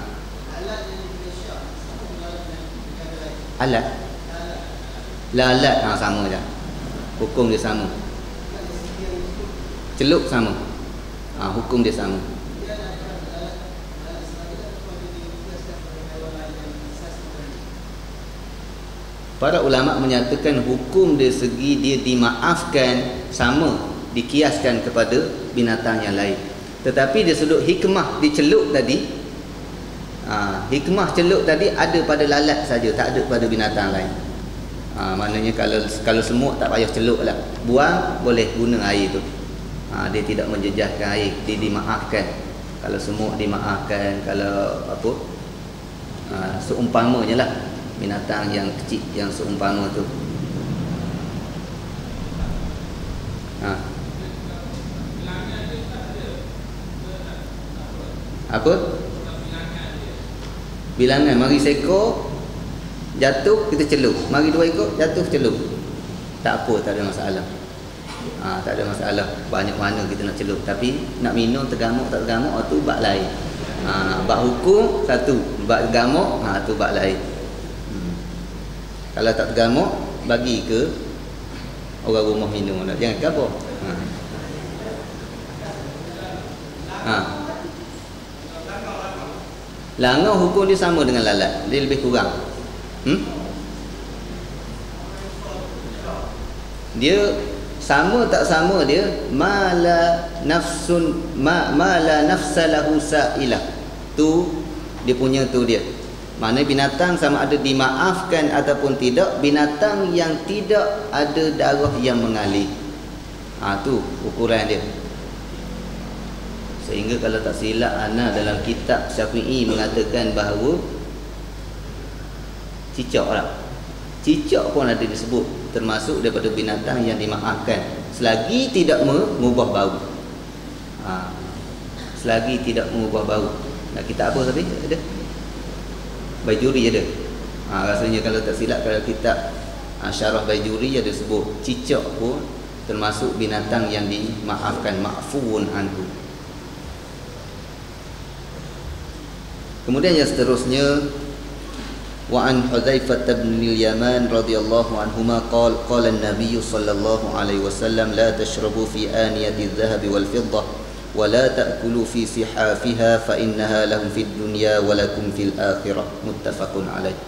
Alat? Lalat ha, sama je Hukum dia sama celup sama ha, hukum dia sama Para ulama menyatakan hukum dari segi dia dimaafkan sama dikiaskan kepada binatang yang lain. Tetapi dia sudut hikmah dicelup tadi ha, hikmah celup tadi ada pada lalat saja, tak ada pada binatang lain. Ha, maknanya kalau kalau semut tak payah celup lah. Buang boleh guna air tu. Ha, dia tidak menjejaskan air, dia dimaafkan. Kalau semut dimaafkan, kalau apa? Ha, seumpamanya lah binatang yang kecil yang seumpama tu. Ha. Apa? Bilangan mari seekor jatuh kita celup. Mari dua ekor jatuh celup. Tak apa, tak ada masalah. Ha, tak ada masalah. Banyak mana kita nak celup tapi nak minum tergamuk tak tergamuk tu bab lain. Ha, bab hukum satu, bab gamuk ha tu bab lain. Kalau tak tergamuk bagi ke orang rumah minum nak jangan kabur. Ha. Ha. Langau hukum dia sama dengan lalat. Dia lebih kurang. Hmm? Dia sama tak sama dia mala nafsun ma mala nafsalahu sa'ilah. Tu dia punya tu dia. Mana binatang sama ada dimaafkan ataupun tidak Binatang yang tidak ada darah yang mengalir. Ha, tu ukuran dia. Sehingga kalau tak silap Ana dalam kitab Syafi'i mengatakan bahawa Cicak lah Cicak pun ada disebut Termasuk daripada binatang yang dimaafkan. Selagi tidak mengubah bau. Ha, Selagi tidak mengubah bau. Nak kita apa tadi? Ada? Bajuri ada. Ha, rasanya kalau tak silap kalau kita ha, syarah Bajuri ada sebut cicak pun termasuk binatang yang dimaafkan ma'fuun anhu. Kemudian yang seterusnya wa an Hudzaifah bin al-Yaman radhiyallahu anhuma qala qala an-nabiy sallallahu alaihi wasallam la tashrabu fi aniyati adh-dhahab wal-fiddah ولا تأكلوا في صحافها فإنها لهم في الدنيا ولكم في الآخرة متفق عليه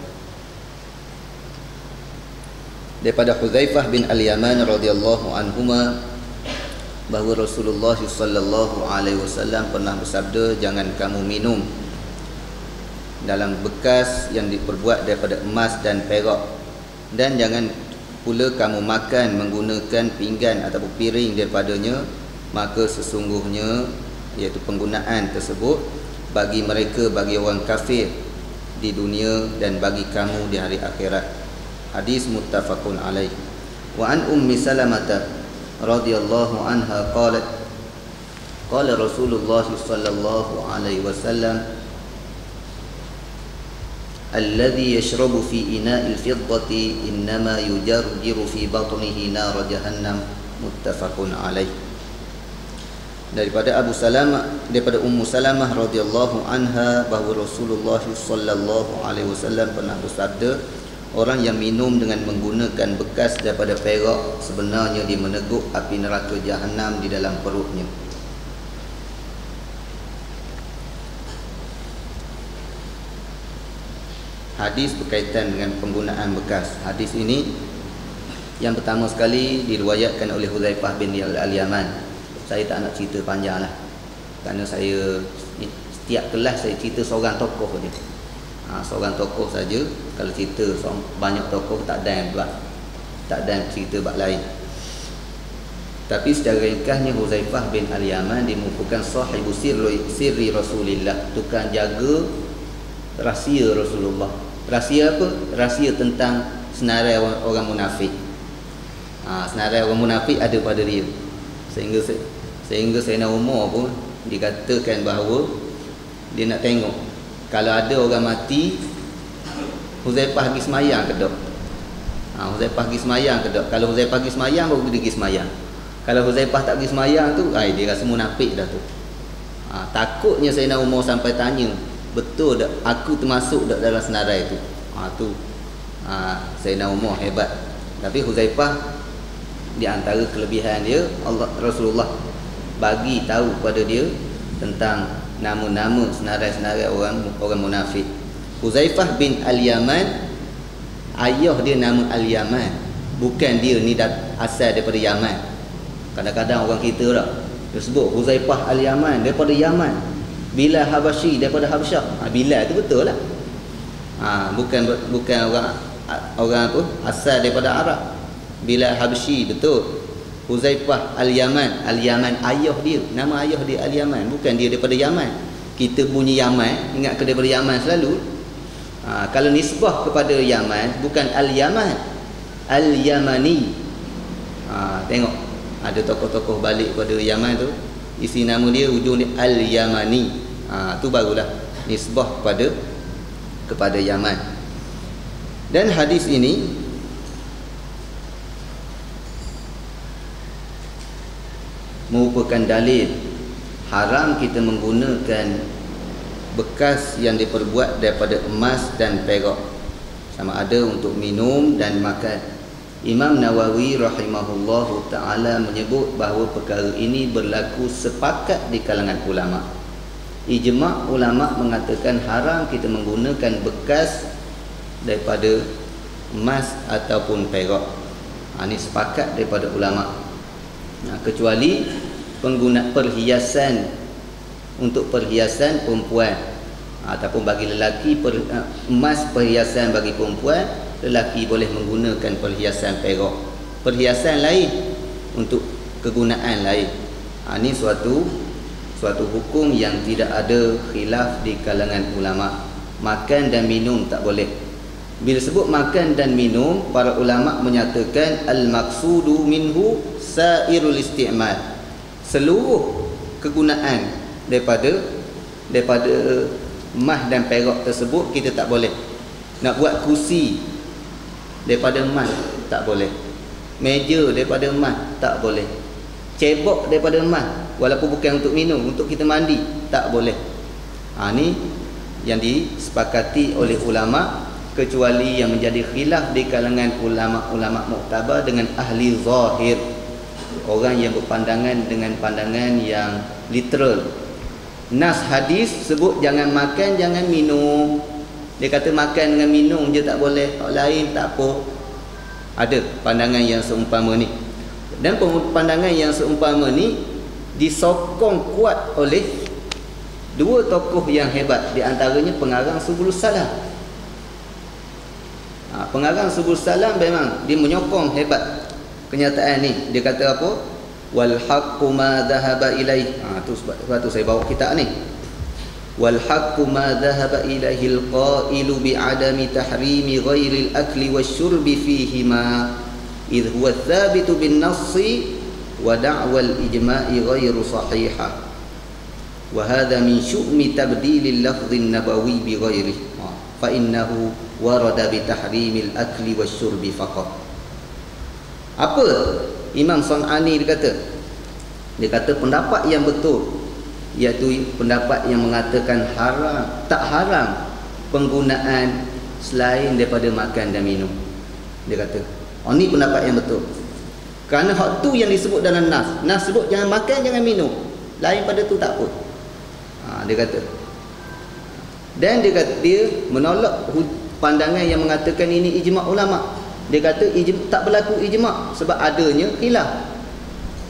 daripada Hudzaifah bin Al-Yaman radhiyallahu anhuma bahawa Rasulullah sallallahu alaihi wasallam pernah bersabda jangan kamu minum dalam bekas yang diperbuat daripada emas dan perak dan jangan pula kamu makan menggunakan pinggan atau piring daripadanya maka sesungguhnya iaitu penggunaan tersebut bagi mereka bagi orang kafir di dunia dan bagi kamu di hari akhirat hadis muttafaqun alaih wa an ummi salamah radhiyallahu anha qalat qala rasulullah sallallahu alaihi wasallam الذي يشرب في إناء الفضة إنما يجرجر في بطنه نار جهنم متفق عليه daripada Abu Salamah daripada Ummu Salamah radhiyallahu anha bahawa Rasulullah sallallahu alaihi wasallam pernah bersabda orang yang minum dengan menggunakan bekas daripada perak sebenarnya dia meneguk api neraka jahanam di dalam perutnya. Hadis berkaitan dengan penggunaan bekas. Hadis ini yang pertama sekali diriwayatkan oleh Huzaifah bin Al-Yaman saya tak nak cerita panjang lah kerana saya setiap kelas saya cerita seorang tokoh je ha, seorang tokoh saja kalau cerita banyak tokoh tak ada yang buat tak ada yang cerita bak lain. Tapi secara ringkasnya Huzaifah bin Al-Yaman dimukukan sahibu sirri, sirri Rasulullah tukang jaga rahsia Rasulullah. Rahsia apa? rahsia tentang senarai orang, orang munafik. Ha, senarai orang munafik ada pada dia. Sehingga Sehingga Sayyidina Umar pun dikatakan bahawa dia nak tengok kalau ada orang mati Huzaifah pergi semayang ke tak? Ha, Huzaifah pergi semayang ke tak? Kalau Huzaifah pergi semayang baru dia pergi semayang. Kalau Huzaifah tak pergi semayang tu, ai dia rasa munafik dah tu. Ha, takutnya Sayyidina Umar sampai tanya, betul tak aku termasuk tak dalam senarai tu? Ha tu. Ha, Sayyidina Umar hebat. Tapi Huzaifah di antara kelebihan dia Allah Rasulullah bagi tahu kepada dia tentang nama-nama senarai-senarai orang orang munafik. Huzaifah bin Al-Yaman ayah dia nama Al-Yaman. Bukan dia ni asal daripada Yaman. Kadang-kadang orang kita tak dia sebut Huzaifah Al-Yaman daripada Yaman. Bila Habasyi daripada Habsyah. Ha, bila tu betul lah. Ha, bukan bukan orang orang apa asal daripada Arab. Bila Habsyi betul. Huzaifah Al-Yaman, Al-Yaman ayah dia, nama ayah dia Al-Yaman, bukan dia daripada Yaman. Kita bunyi Yaman, ingat ke daripada Yaman selalu. Ha, kalau nisbah kepada Yaman, bukan Al-Yaman, Al-Yamani. Ha, tengok, ada tokoh-tokoh balik pada Yaman tu, isi nama dia ujung dia Al-Yamani. Ha, tu barulah nisbah kepada kepada Yaman. Dan hadis ini merupakan dalil haram kita menggunakan bekas yang diperbuat daripada emas dan perak. Sama ada untuk minum dan makan. Imam Nawawi rahimahullahu taala menyebut bahawa perkara ini berlaku sepakat di kalangan ulama. Ijma' ulama mengatakan haram kita menggunakan bekas daripada emas ataupun perak. Ha, ini sepakat daripada ulama' Nah, kecuali pengguna perhiasan untuk perhiasan perempuan. Ataupun bagi lelaki per, uh, emas perhiasan bagi perempuan lelaki boleh menggunakan perhiasan perak. Perhiasan lain untuk kegunaan lain. Ha, ini suatu suatu hukum yang tidak ada khilaf di kalangan ulama. Makan dan minum tak boleh. Bila sebut makan dan minum, para ulama menyatakan al-maqsudu minhu sairul isti'mal. Seluruh kegunaan daripada daripada emas dan perak tersebut kita tak boleh. Nak buat kursi daripada emas tak boleh. Meja daripada emas tak boleh. Cebok daripada emas walaupun bukan untuk minum, untuk kita mandi tak boleh. Ha ni yang disepakati oleh ulama kecuali yang menjadi khilaf di kalangan ulama-ulama muktabar dengan ahli zahir orang yang berpandangan dengan pandangan yang literal. Nas hadis sebut jangan makan jangan minum. Dia kata makan dengan minum je tak boleh. Lain tak apa. Ada pandangan yang seumpama ni. Dan pandangan yang seumpama ni disokong kuat oleh dua tokoh yang hebat. Di antaranya pengarang Subul Salam. Ha, pengarang Subul Salam memang dia menyokong hebat kenyataan ni dia kata apa wal haqqu ma dhahaba ilaih ha tu sebab, sebab tu saya bawa kitab ni wal haqqu ma dhahaba ilaihi al qailu bi adami tahrimi ghairi al akli wasyurbi fihi ma id huwa thabitu bin nassi wa da'wa al ijma'i ghairu sahihah wa hadha min syu'mi tabdil al lafdh an nabawi bi ghairihi ha, fa innahu warada bi tahrimil akli wasyurbi faqat apa? Imam Sunani dia kata dia kata pendapat yang betul iaitu pendapat yang mengatakan haram tak haram penggunaan selain daripada makan dan minum. Dia kata oh ni pendapat yang betul. Kerana hak tu yang disebut dalam nas. Nas sebut jangan makan jangan minum. Lain pada tu tak apa ha, dia kata. Dan dia kata dia menolak pandangan yang mengatakan ini ijma' ulama dia kata ijma, tak berlaku ijma' sebab adanya khilaf.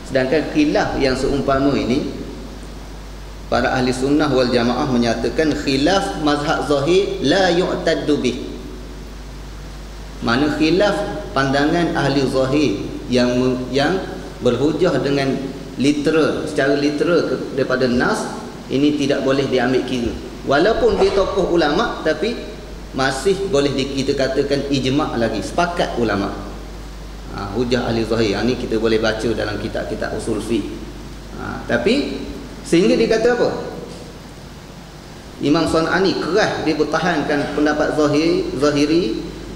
Sedangkan khilaf yang seumpama ini para ahli sunnah wal jamaah menyatakan khilaf mazhab zahir la yu'taddu bih. Mana khilaf pandangan ahli zahir yang yang berhujah dengan literal secara literal daripada nas ini tidak boleh diambil kira. Walaupun dia tokoh ulama tapi masih boleh kita katakan ijma' lagi sepakat ulama. Ha, hujah ahli zahir ini kita boleh baca dalam kitab-kitab usul fiqh. Ha, tapi sehingga dia kata apa? Imam Sun'ani keras dia bertahankan pendapat zahir, zahiri.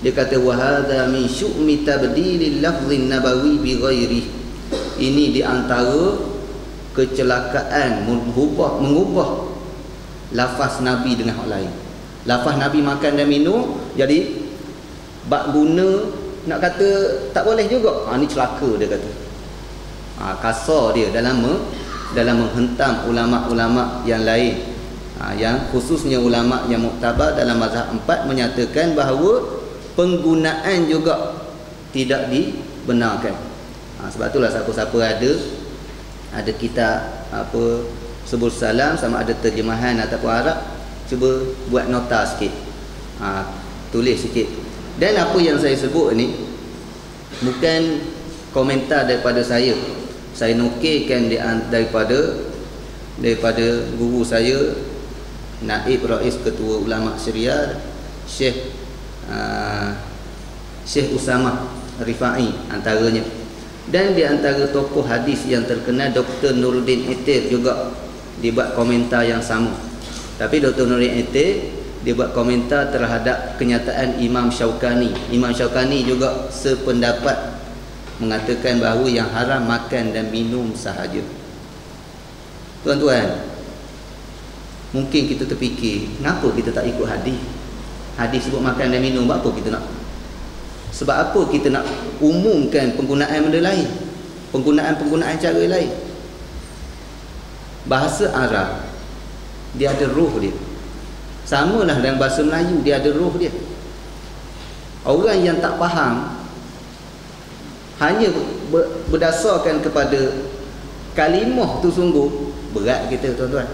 Dia kata wahada min syu'mi tabdilil lafzin nabawi bi ghairi ini di antara kecelakaan mengubah mengubah lafaz nabi dengan hak lain lafaz Nabi makan dan minum jadi bak guna nak kata tak boleh juga. Ha, ni celaka dia kata. Ha, kasar dia dalam dalam menghentam ulama-ulama yang lain. Ha, yang khususnya ulama yang muktabar dalam mazhab empat menyatakan bahawa penggunaan juga tidak dibenarkan. Ha, sebab itulah siapa-siapa ada ada kitab apa sebut salam sama ada terjemahan ataupun Arab cuba buat nota sikit. Ha, tulis sikit. Dan apa yang saya sebut ni bukan komentar daripada saya. Saya nukilkan daripada daripada guru saya Naib Rais Ketua Ulama Syariah Syekh uh, Syekh Usama Rifai antaranya. Dan di antara tokoh hadis yang terkenal Dr. Nuruddin Itir juga dia buat komentar yang sama tapi Dr. Nuruddin Itir dia buat komentar terhadap kenyataan Imam Syaukani Imam Syaukani juga sependapat mengatakan bahawa yang haram makan dan minum sahaja. Tuan-tuan, mungkin kita terfikir, kenapa kita tak ikut hadis? Hadis sebut makan dan minum, apa kita nak? Sebab apa kita nak umumkan penggunaan benda lain? Penggunaan-penggunaan cara lain. Bahasa Arab dia ada roh dia. Samalah dengan bahasa Melayu dia ada roh dia. Orang yang tak faham hanya berdasarkan kepada kalimah tu sungguh berat kita tuan-tuan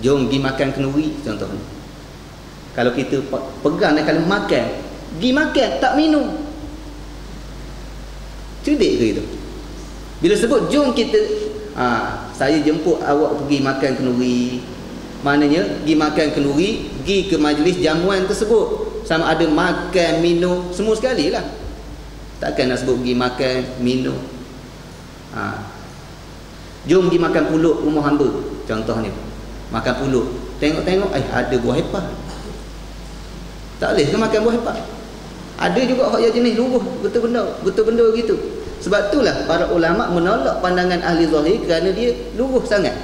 jom pergi makan kenuri contohnya kalau kita pegang dan kalau makan pergi makan tak minum cerdik ke itu bila sebut jom kita ha, saya jemput awak pergi makan kenuri maknanya pergi makan kenuri pergi ke majlis jamuan tersebut sama ada makan minum semua sekali lah Takkan nak sebut pergi makan, minum. Ha. Jom pergi makan pulut rumah hamba. Contohnya. Makan pulut. Tengok-tengok, eh ada buah hepa. Tak boleh ke makan buah hepa? Ada juga yang jenis luruh. Betul benda. Betul benda gitu. Sebab itulah para ulama menolak pandangan ahli zahir kerana dia luruh sangat.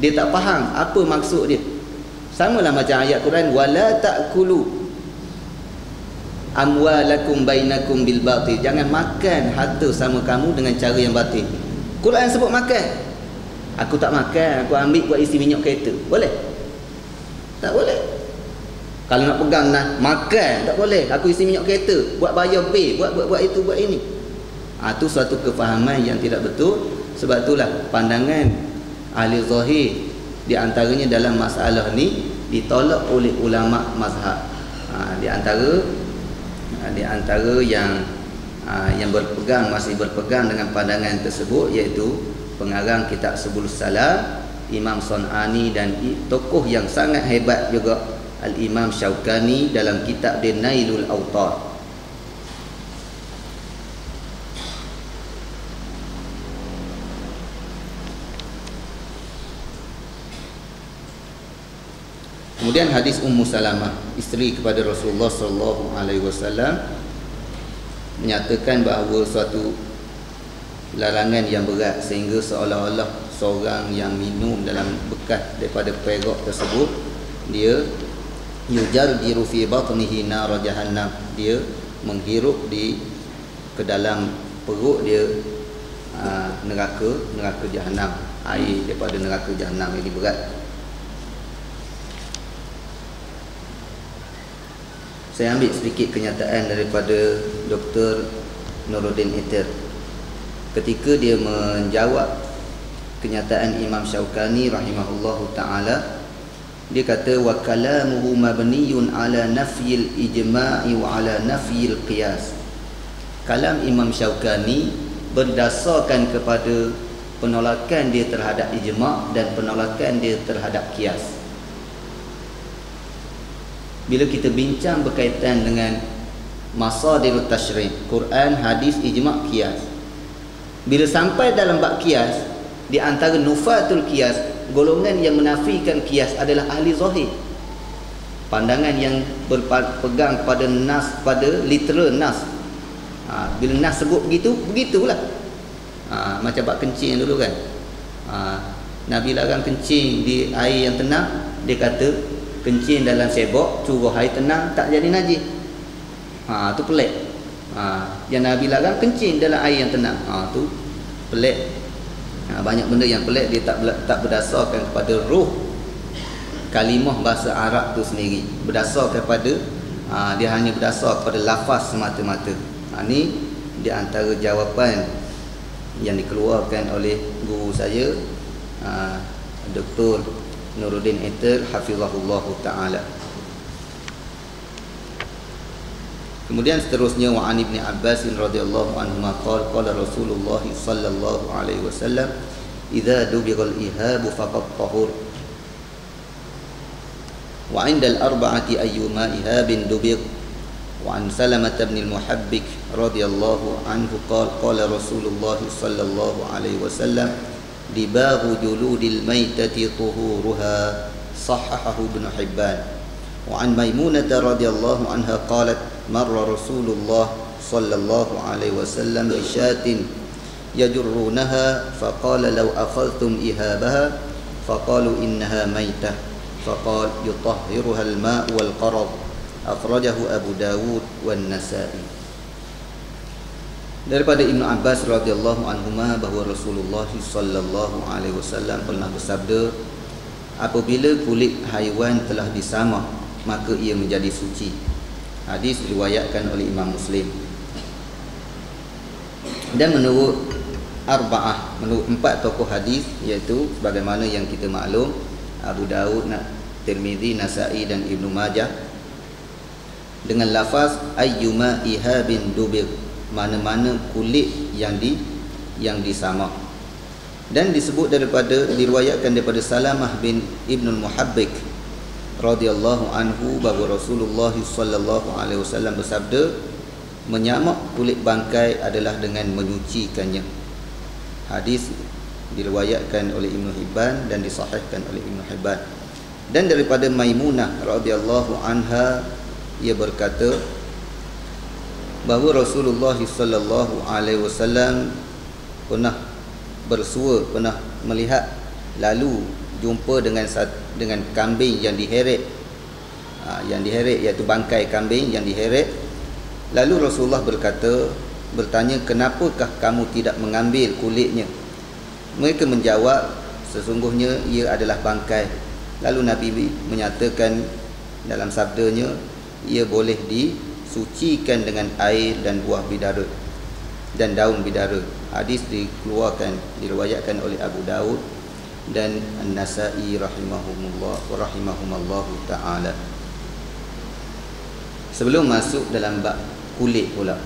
Dia tak faham apa maksud dia. Sama lah macam ayat Quran. Wala ta'kulu amwalakum bainakum bil batil. Jangan makan harta sama kamu dengan cara yang batil. Quran sebut makan. Aku tak makan aku ambil buat isi minyak kereta. Boleh? Tak boleh. Kalau nak pegang nak makan tak boleh. Aku isi minyak kereta. Buat bayar bil buat buat buat itu buat ini ha, itu suatu kefahaman yang tidak betul. Sebab itulah pandangan ahli zahir di antaranya dalam masalah ni ditolak oleh ulama mazhab. Ha, di antara Ha, di antara yang ha, yang berpegang masih berpegang dengan pandangan tersebut iaitu pengarang kitab Subul Salam Imam Sun'ani dan tokoh yang sangat hebat juga Al-Imam Syaukani dalam kitab dia Nailul Awtar Kemudian hadis Ummu Salamah, isteri kepada Rasulullah sallallahu alaihi wasallam menyatakan bahawa suatu larangan yang berat sehingga seolah-olah seorang yang minum dalam bekas daripada perak tersebut dia yujar di rufi batnihi nar jahannam. Dia menghirup di ke dalam perut dia aa, neraka neraka jahanam air daripada neraka jahanam ini berat Saya ambil sedikit kenyataan daripada Dr. Nuruddin Itir ketika dia menjawab kenyataan Imam Syaukani rahimahullahu taala dia kata wa kalamuhu mabniyun ala nafyil ijma'i wa ala nafyil qiyas kalam Imam Syaukani berdasarkan kepada penolakan dia terhadap ijma' dan penolakan dia terhadap qiyas bila kita bincang berkaitan dengan masadirut tashri' Quran, hadis, ijma' qiyas. Bila sampai dalam bab qiyas di antara nufatul qiyas golongan yang menafikan qiyas adalah ahli zahir. Pandangan yang berpegang pada nas pada literal nas. Ha, bila nas sebut begitu begitulah. Ha, macam bab kencing dulu kan. Ha, Nabi larang kencing di air yang tenang dia kata kencing dalam sebok curah air tenang tak jadi najis. Ha tu pelik. Ha yang nabi larang kencing dalam air yang tenang. Ha tu pelik. Ha, banyak benda yang pelik dia tak tak berdasarkan kepada ruh. Kalimah bahasa Arab tu sendiri. Berdasar kepada ha, dia hanya berdasar kepada lafaz semata-mata. Ha, ni di antara jawapan yang dikeluarkan oleh guru saya ha, Dr. Nuruddin Eter hafizahullah taala. Kemudian seterusnya wa an Ibnu Abbas radhiyallahu anhu qala qala Rasulullah sallallahu alaihi wasallam idza dubighal ihabu faqad tahur. Wa 'inda al-arba'ati ayyuma ihabin dubigh wa an Salamah bin al-Muhabbik radhiyallahu anhu qala qala Rasulullah sallallahu alaihi wasallam dibaghu juludil maitati tuhuruha sahahahu Ibn Hibban وعن ميمونة رضي الله عنها قالت مر رسول الله صلى الله عليه وسلم بشاة يجرونها فقال لو أخذتم إهابها فقالوا إنها ميتة. فقال يطهرها الماء والقرض. أخرجه أبو داود والنسائي. Daripada Ibnu Abbas radhiyallahu anhuma bahawa Rasulullah sallallahu alaihi wasallam pernah bersabda apabila kulit haiwan telah disamah maka ia menjadi suci. Hadis diriwayatkan oleh Imam Muslim. Dan menurut arba'ah, menurut empat tokoh hadis iaitu sebagaimana yang kita maklum Abu Daud, Tirmizi, Nasa'i dan Ibnu Majah dengan lafaz ayyuma ihabin dubir mana-mana kulit yang di yang disamak dan disebut daripada diriwayatkan daripada Salamah bin Ibnu Muhabbik radhiyallahu anhu bahawa Rasulullah sallallahu alaihi wasallam bersabda menyamak kulit bangkai adalah dengan menyucikannya. Hadis diriwayatkan oleh Ibn Hibban dan disahihkan oleh Ibn Hibban. Dan daripada Maimunah radhiyallahu anha ia berkata bahawa Rasulullah sallallahu alaihi wasallam pernah bersua pernah melihat lalu jumpa dengan dengan kambing yang diheret. Ha, yang diheret iaitu bangkai kambing yang diheret. Lalu Rasulullah berkata bertanya kenapakah kamu tidak mengambil kulitnya? Mereka menjawab sesungguhnya ia adalah bangkai. Lalu Nabi menyatakan dalam sabdanya ia boleh disucikan dengan air dan buah bidara dan daun bidara hadis dikeluarkan diriwayatkan oleh Abu Daud dan An-Nasa'i rahimahumullah wa rahimahumallah taala. Sebelum masuk dalam bab kulit pula.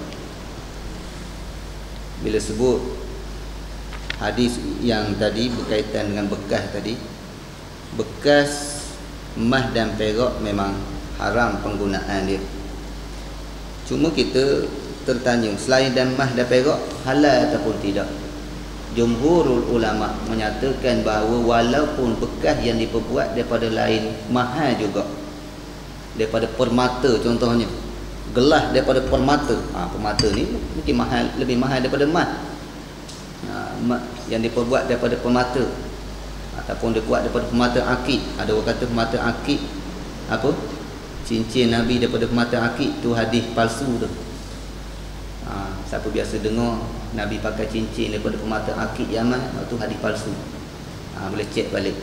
Bila sebut hadis yang tadi berkaitan dengan bekas tadi, bekas emas dan perak memang haram penggunaan dia. Cuma kita tertanya selain dan emas dan perak halal ataupun tidak? jumhurul ulama menyatakan bahawa walaupun bekas yang diperbuat daripada lain mahal juga. Daripada permata contohnya. Gelas daripada permata. Ha, permata ni mungkin mahal lebih mahal daripada emas ha, yang diperbuat daripada permata. Ataupun dibuat daripada permata akik. Ada orang kata permata akik. Apa cincin Nabi daripada permata akik tu hadis palsu tu. Ha, siapa biasa dengar Nabi pakai cincin daripada permata akik Yaman waktu hadis palsu. Ha, boleh cek balik.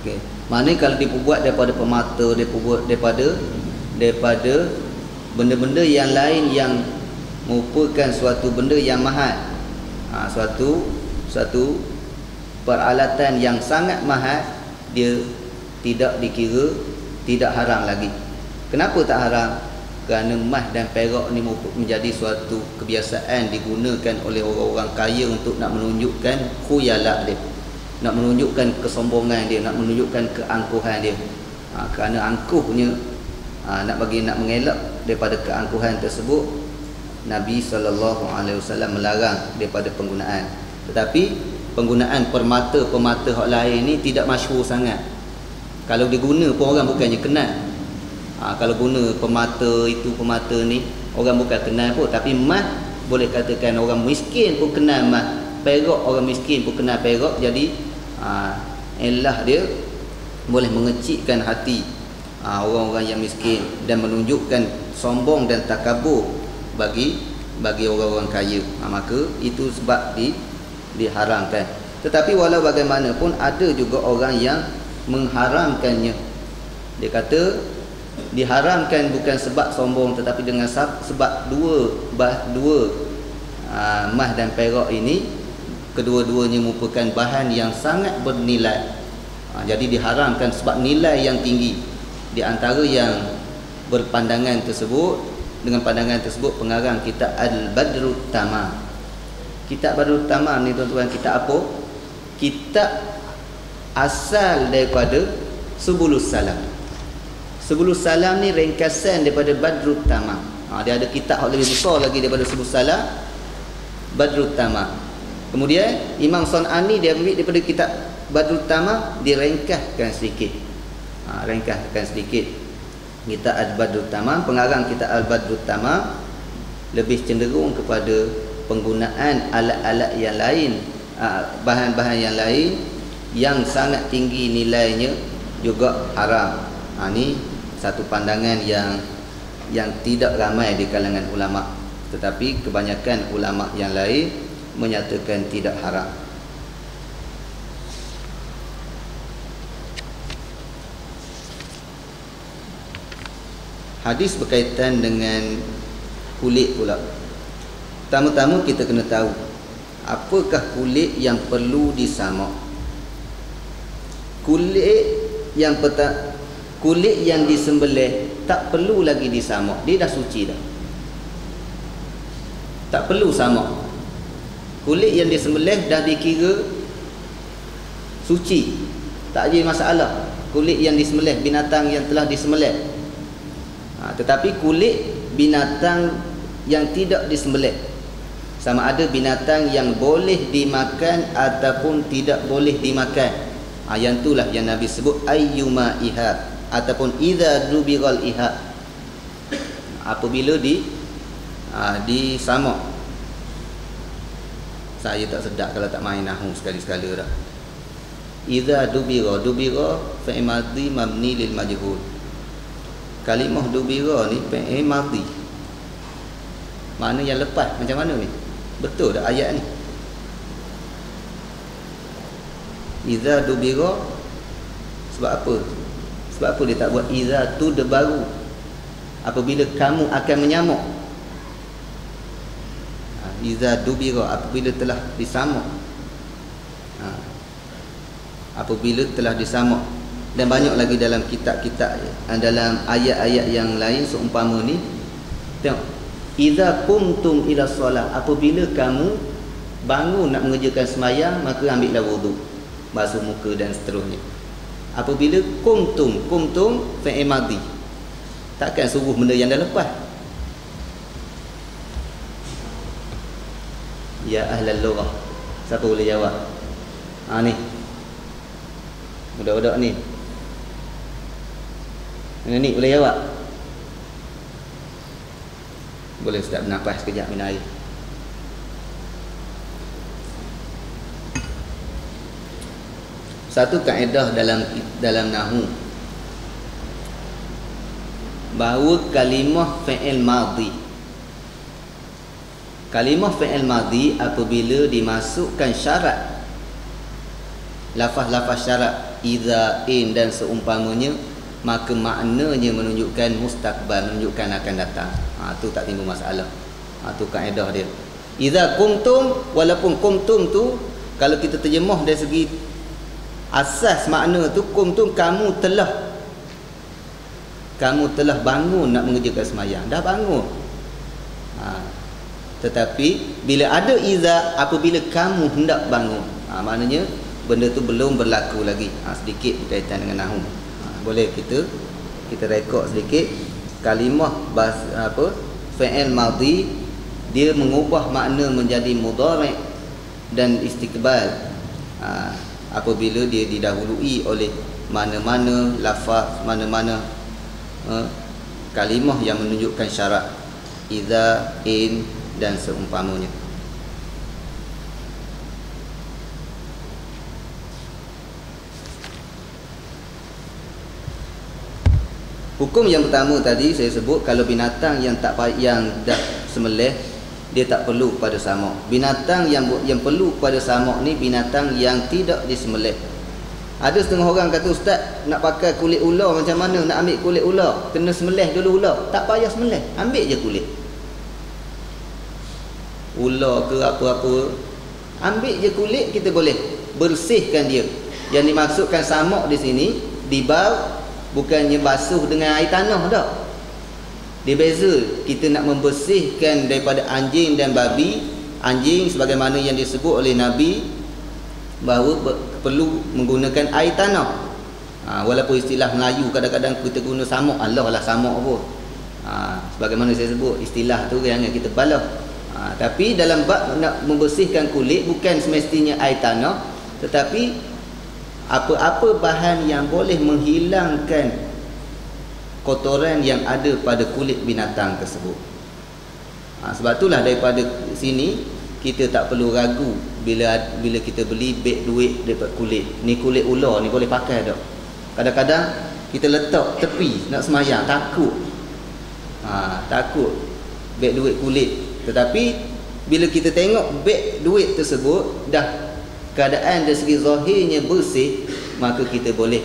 Okey. Mana kalau dibuat daripada permata dibuat daripada daripada benda-benda yang lain yang merupakan suatu benda yang mahal ha, suatu suatu peralatan yang sangat mahal dia tidak dikira tidak haram lagi. Kenapa tak haram? Kerana emas dan perak ni menjadi suatu kebiasaan digunakan oleh orang-orang kaya untuk nak menunjukkan khuyalak dia. Nak menunjukkan kesombongan dia nak menunjukkan keangkuhan dia. Ha, kerana angkuhnya ha, nak bagi nak mengelak daripada keangkuhan tersebut Nabi SAW melarang daripada penggunaan. Tetapi penggunaan permata-permata hak lain ni tidak masyhur sangat kalau diguna pun orang bukannya kenal. Ha, kalau guna pemata itu pemata ni orang bukan kenal pun. Tapi mat boleh katakan orang miskin pun kenal mat perak orang miskin pun kenal perak. Jadi ha, elah dia boleh mengecikkan hati ha, orang-orang yang miskin dan menunjukkan sombong dan takabur bagi bagi orang-orang kaya. Ha, maka itu sebab di diharamkan. Tetapi walau bagaimanapun ada juga orang yang mengharamkannya. Dia kata diharamkan bukan sebab sombong tetapi dengan sebab dua bah, dua aa, uh, mah dan perak ini kedua-duanya merupakan bahan yang sangat bernilai. Ha, jadi diharamkan sebab nilai yang tinggi. Di antara yang berpandangan tersebut dengan pandangan tersebut pengarang kitab Al-Badrut Tamam. Kitab Badrut Tamam ni tuan-tuan kitab apa? Kitab asal daripada Subulus Salam. Subulus Salam ni ringkasan daripada Badrut Tamam ha, dia ada kitab yang lebih besar lagi daripada Subulus Salam. Badrut Tamam kemudian Imam Sun'ani dia ambil daripada kitab Badrut Tamam dia ringkaskan sedikit. Ha, ringkaskan sedikit. Kita Al-Badrut Tamam pengarang kita Al-Badrut Tamam lebih cenderung kepada penggunaan alat-alat yang lain. Bahan-bahan yang lain yang sangat tinggi nilainya juga haram ha, ni satu pandangan yang yang tidak ramai di kalangan ulama tetapi kebanyakan ulama yang lain menyatakan tidak haram Hadis berkaitan dengan kulit pula. Pertama-tama kita kena tahu apakah kulit yang perlu disamak. Kulit yang peta, kulit yang disembelih tak perlu lagi disamak. Dia dah suci dah. Tak perlu samak. Kulit yang disembelih dah dikira suci. Tak ada masalah. Kulit yang disembelih binatang yang telah disembelih ha, tetapi kulit binatang yang tidak disembelih sama ada binatang yang boleh dimakan ataupun tidak boleh dimakan ha, yang itulah yang Nabi sebut ayyuma ihab ataupun idza dubiral ihab apabila di ha, di sama saya tak sedap kalau tak main nahu sekali-sekala dah. Idza dubira dubira fa'il madhi mabni lil majhul. Kalimah dubira ni fi'il madhi. Mana yang lepas macam mana ni? Betul tak ayat ni iza dubira sebab apa? Sebab apa dia tak buat? Iza tu debaru. Apabila kamu akan menyamuk. Ha, iza dubira apabila telah disamuk. Ha, apabila telah disamuk. Dan banyak lagi dalam kitab-kitab eh, dalam ayat-ayat yang lain seumpama ni. Tengok. Idza qumtum ila solat. Apabila kamu bangun nak mengerjakan sembahyang maka ambillah wuduk basuh muka dan seterusnya. Apabila qumtum qumtum fi'il madhi. Takkan suruh benda yang dah lepas? Ya ahlal lughah. Siapa boleh jawab? Ha ni. Budak-budak ni. Ini boleh jawab? Boleh Ustaz. Bernafas sekejap minum air. Satu kaedah dalam dalam nahu. Bahawa kalimah fi'il madhi. Kalimah fi'il madhi apabila dimasukkan syarat. Lafaz-lafaz syarat idza in dan seumpamanya maka maknanya menunjukkan mustaqbal menunjukkan akan datang. Ha tu tak timbul masalah. Ha tu kaedah dia. Idza kuntum walaupun kuntum tu kalau kita terjemah dari segi asas makna tu kuntum kamu telah. Kamu telah bangun nak mengerjakan sembahyang dah bangun. Ha. Tetapi bila ada iza apabila kamu hendak bangun ha maknanya benda tu belum berlaku lagi. Ha, sedikit berkaitan dengan nahum boleh kita kita rekod sedikit. Kalimah bas apa fi'il madhi dia mengubah makna menjadi mudhari' dan istiqbal. Ha, apabila dia didahului oleh mana-mana lafaz mana-mana ha, kalimah yang menunjukkan syarat idza in dan seumpamanya. Hukum yang pertama tadi saya sebut kalau binatang yang tak yang dah semelih dia tak perlu pada samak binatang yang yang perlu pada samak ni binatang yang tidak disembelih. Ada setengah orang kata ustaz nak pakai kulit ular macam mana? Nak ambil kulit ular? Kena sembelih dulu ular. Tak payah sembelih ambil je kulit. Ular ke apa-apa ambil je kulit kita boleh bersihkan dia. Yang dimaksudkan samak di sini dibau bukannya basuh dengan air tanah dah dia beza. Kita nak membersihkan daripada anjing dan babi. Anjing sebagaimana yang disebut oleh Nabi bahawa perlu menggunakan air tanah. Ha, walaupun istilah Melayu kadang-kadang kita guna samuk Allah lah samuk pun ha, sebagaimana saya sebut istilah tu yang kita balah ha, tapi dalam bab nak membersihkan kulit bukan semestinya air tanah tetapi apa-apa bahan yang boleh menghilangkan kotoran yang ada pada kulit binatang tersebut. Ha, sebab itulah daripada sini kita tak perlu ragu bila bila kita beli beg duit daripada kulit. Ni kulit ular ni boleh pakai tak? Kadang-kadang kita letak tepi nak semayang takut. Ha, takut beg duit kulit. Tetapi bila kita tengok beg duit tersebut dah keadaan dari segi zahirnya bersih maka kita boleh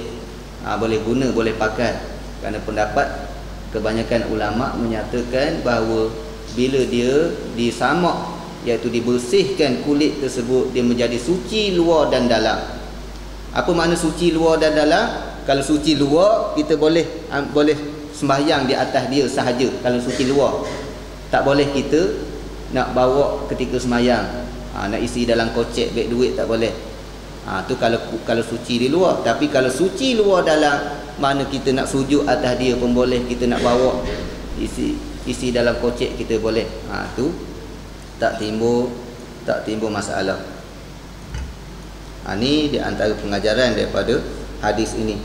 ha, boleh guna boleh pakai kerana pendapat kebanyakan ulama menyatakan bahawa bila dia disamak iaitu dibersihkan kulit tersebut dia menjadi suci luar dan dalam. Apa makna suci luar dan dalam? Kalau suci luar kita boleh boleh sembahyang di atas dia sahaja. Kalau suci luar tak boleh kita nak bawa ketika sembahyang. Ha, nak isi dalam kocek beg duit tak boleh. Ha, tu kalau kalau suci di luar. Tapi kalau suci luar dalam mana kita nak sujud atas dia pun boleh kita nak bawa isi isi dalam kocek kita boleh. Ha tu tak timbul tak timbul masalah. Ha ni di antara pengajaran daripada hadis ini.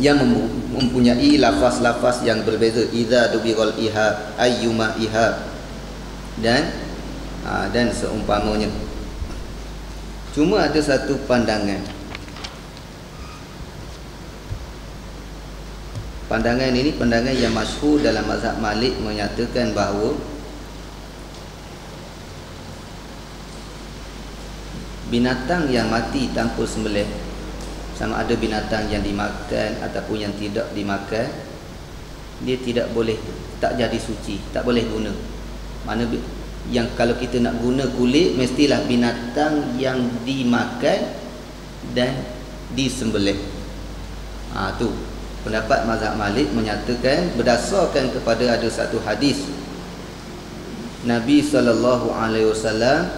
Yang mempunyai lafaz-lafaz yang berbeza. Idza dubiral iha ayyuma iha. Dan ha, dan seumpamanya. Cuma ada satu pandangan Pandangan ini pandangan yang masyhur dalam mazhab Malik menyatakan bahawa binatang yang mati tanpa sembelih sama ada binatang yang dimakan ataupun yang tidak dimakan dia tidak boleh tak jadi suci tak boleh guna. Mana yang kalau kita nak guna kulit mestilah binatang yang dimakan dan disembelih. Ha tu pendapat mazhab Malik menyatakan berdasarkan kepada ada satu hadis Nabi sallallahu alaihi wasallam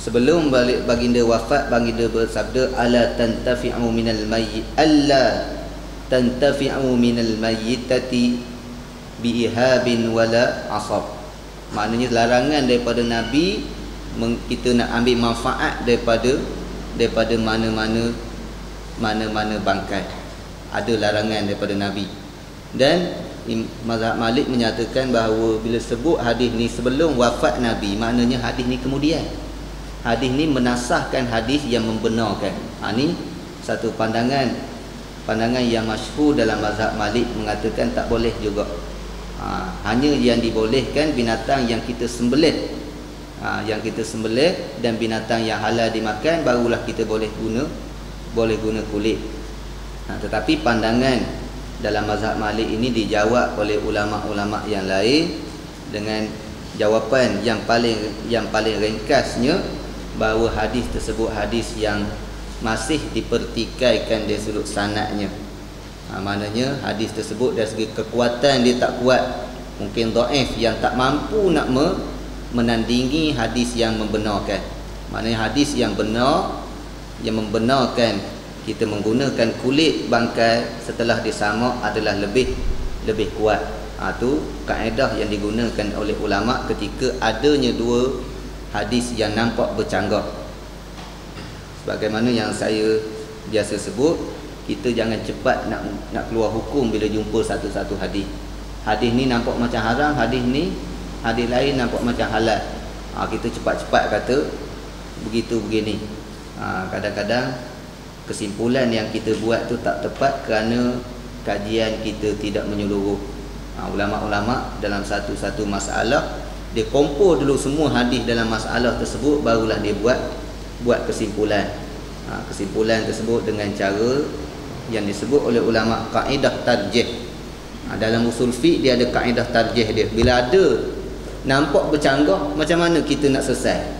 sebelum balik baginda wafat baginda bersabda ala tantafi'u minal mayyit alla tantafi'u minal mayyitati bi ihabin wala asab maknanya larangan daripada nabi kita nak ambil manfaat daripada daripada mana-mana mana-mana bangkai ada larangan daripada Nabi. Dan mazhab Malik menyatakan bahawa bila sebut hadis ni sebelum wafat Nabi maknanya hadis ni kemudian. Hadis ni menasahkan hadis yang membenarkan. Ha, ni satu pandangan pandangan yang masyhur dalam mazhab Malik mengatakan tak boleh juga. Ha, hanya yang dibolehkan binatang yang kita sembelih ha, yang kita sembelih dan binatang yang halal dimakan barulah kita boleh guna boleh guna kulit Ha, tetapi pandangan dalam mazhab Malik ini dijawab oleh ulama-ulama yang lain dengan jawapan yang paling yang paling ringkasnya bahawa hadis tersebut hadis yang masih dipertikaikan dari sudut sanadnya. Ha, maknanya hadis tersebut dari segi kekuatan dia tak kuat. Mungkin dhaif yang tak mampu nak me menandingi hadis yang membenarkan. Maknanya hadis yang benar yang membenarkan kita menggunakan kulit bangkai setelah disamak adalah lebih lebih kuat. Ha, tu kaedah yang digunakan oleh ulama ketika adanya dua hadis yang nampak bercanggah. Sebagaimana yang saya biasa sebut, kita jangan cepat nak nak keluar hukum bila jumpa satu-satu hadis. Hadis ni nampak macam haram, hadis ni hadis lain nampak macam halal. Ha, kita cepat-cepat kata begitu begini. Ha, kadang-kadang kesimpulan yang kita buat tu tak tepat kerana kajian kita tidak menyeluruh. Ha, ulama-ulama dalam satu-satu masalah dia kumpul dulu semua hadis dalam masalah tersebut barulah dia buat buat kesimpulan. Ha, kesimpulan tersebut dengan cara yang disebut oleh ulama kaedah tarjih. Ha, dalam usul fiqh dia ada kaedah tarjih dia. Bila ada nampak bercanggah macam mana kita nak selesai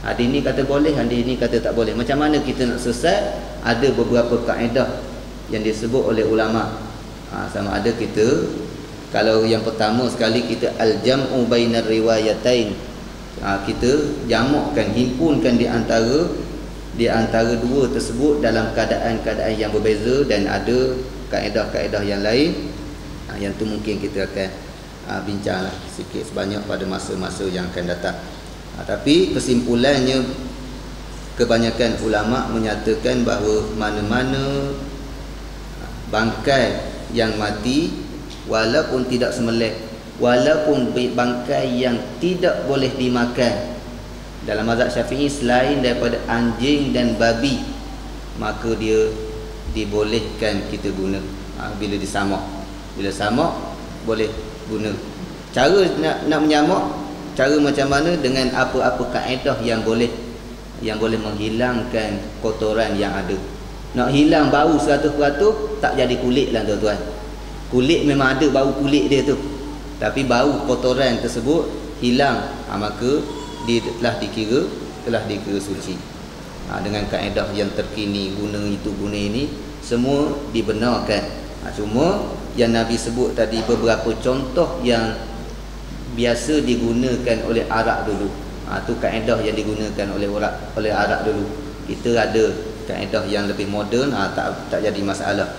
ada ini kata boleh ada ini kata tak boleh macam mana kita nak selesai ada beberapa kaedah yang disebut oleh ulama ha, sama ada kita kalau yang pertama sekali kita al-jam'u bainar riwayatain. Ha, kita jamakkan, himpunkan di antara di antara dua tersebut dalam keadaan-keadaan yang berbeza dan ada kaedah-kaedah yang lain. Ha, yang tu mungkin kita akan ha, bincanglah sikit sebanyak pada masa-masa yang akan datang. Ha, tapi kesimpulannya kebanyakan ulama menyatakan bahawa mana-mana bangkai yang mati walaupun tidak semelih walaupun bangkai yang tidak boleh dimakan dalam mazhab syafi'i selain daripada anjing dan babi maka dia dibolehkan kita guna ha, bila disamak bila samak boleh guna. Cara nak, nak menyamak cara macam mana dengan apa-apa kaedah yang boleh yang boleh menghilangkan kotoran yang ada? Nak hilang bau 100% tak jadi kulit lah tuan-tuan. Kulit memang ada bau kulit dia tu. Tapi bau kotoran tersebut hilang. Ha, maka dia telah dikira telah dikira suci. Ha, dengan kaedah yang terkini guna itu guna ini semua dibenarkan. Ha, cuma yang Nabi sebut tadi beberapa contoh yang biasa digunakan oleh Arab dulu. Ha, tu kaedah yang digunakan oleh orang oleh Arab dulu. Kita ada kaedah yang lebih moden ha, tak tak jadi masalah.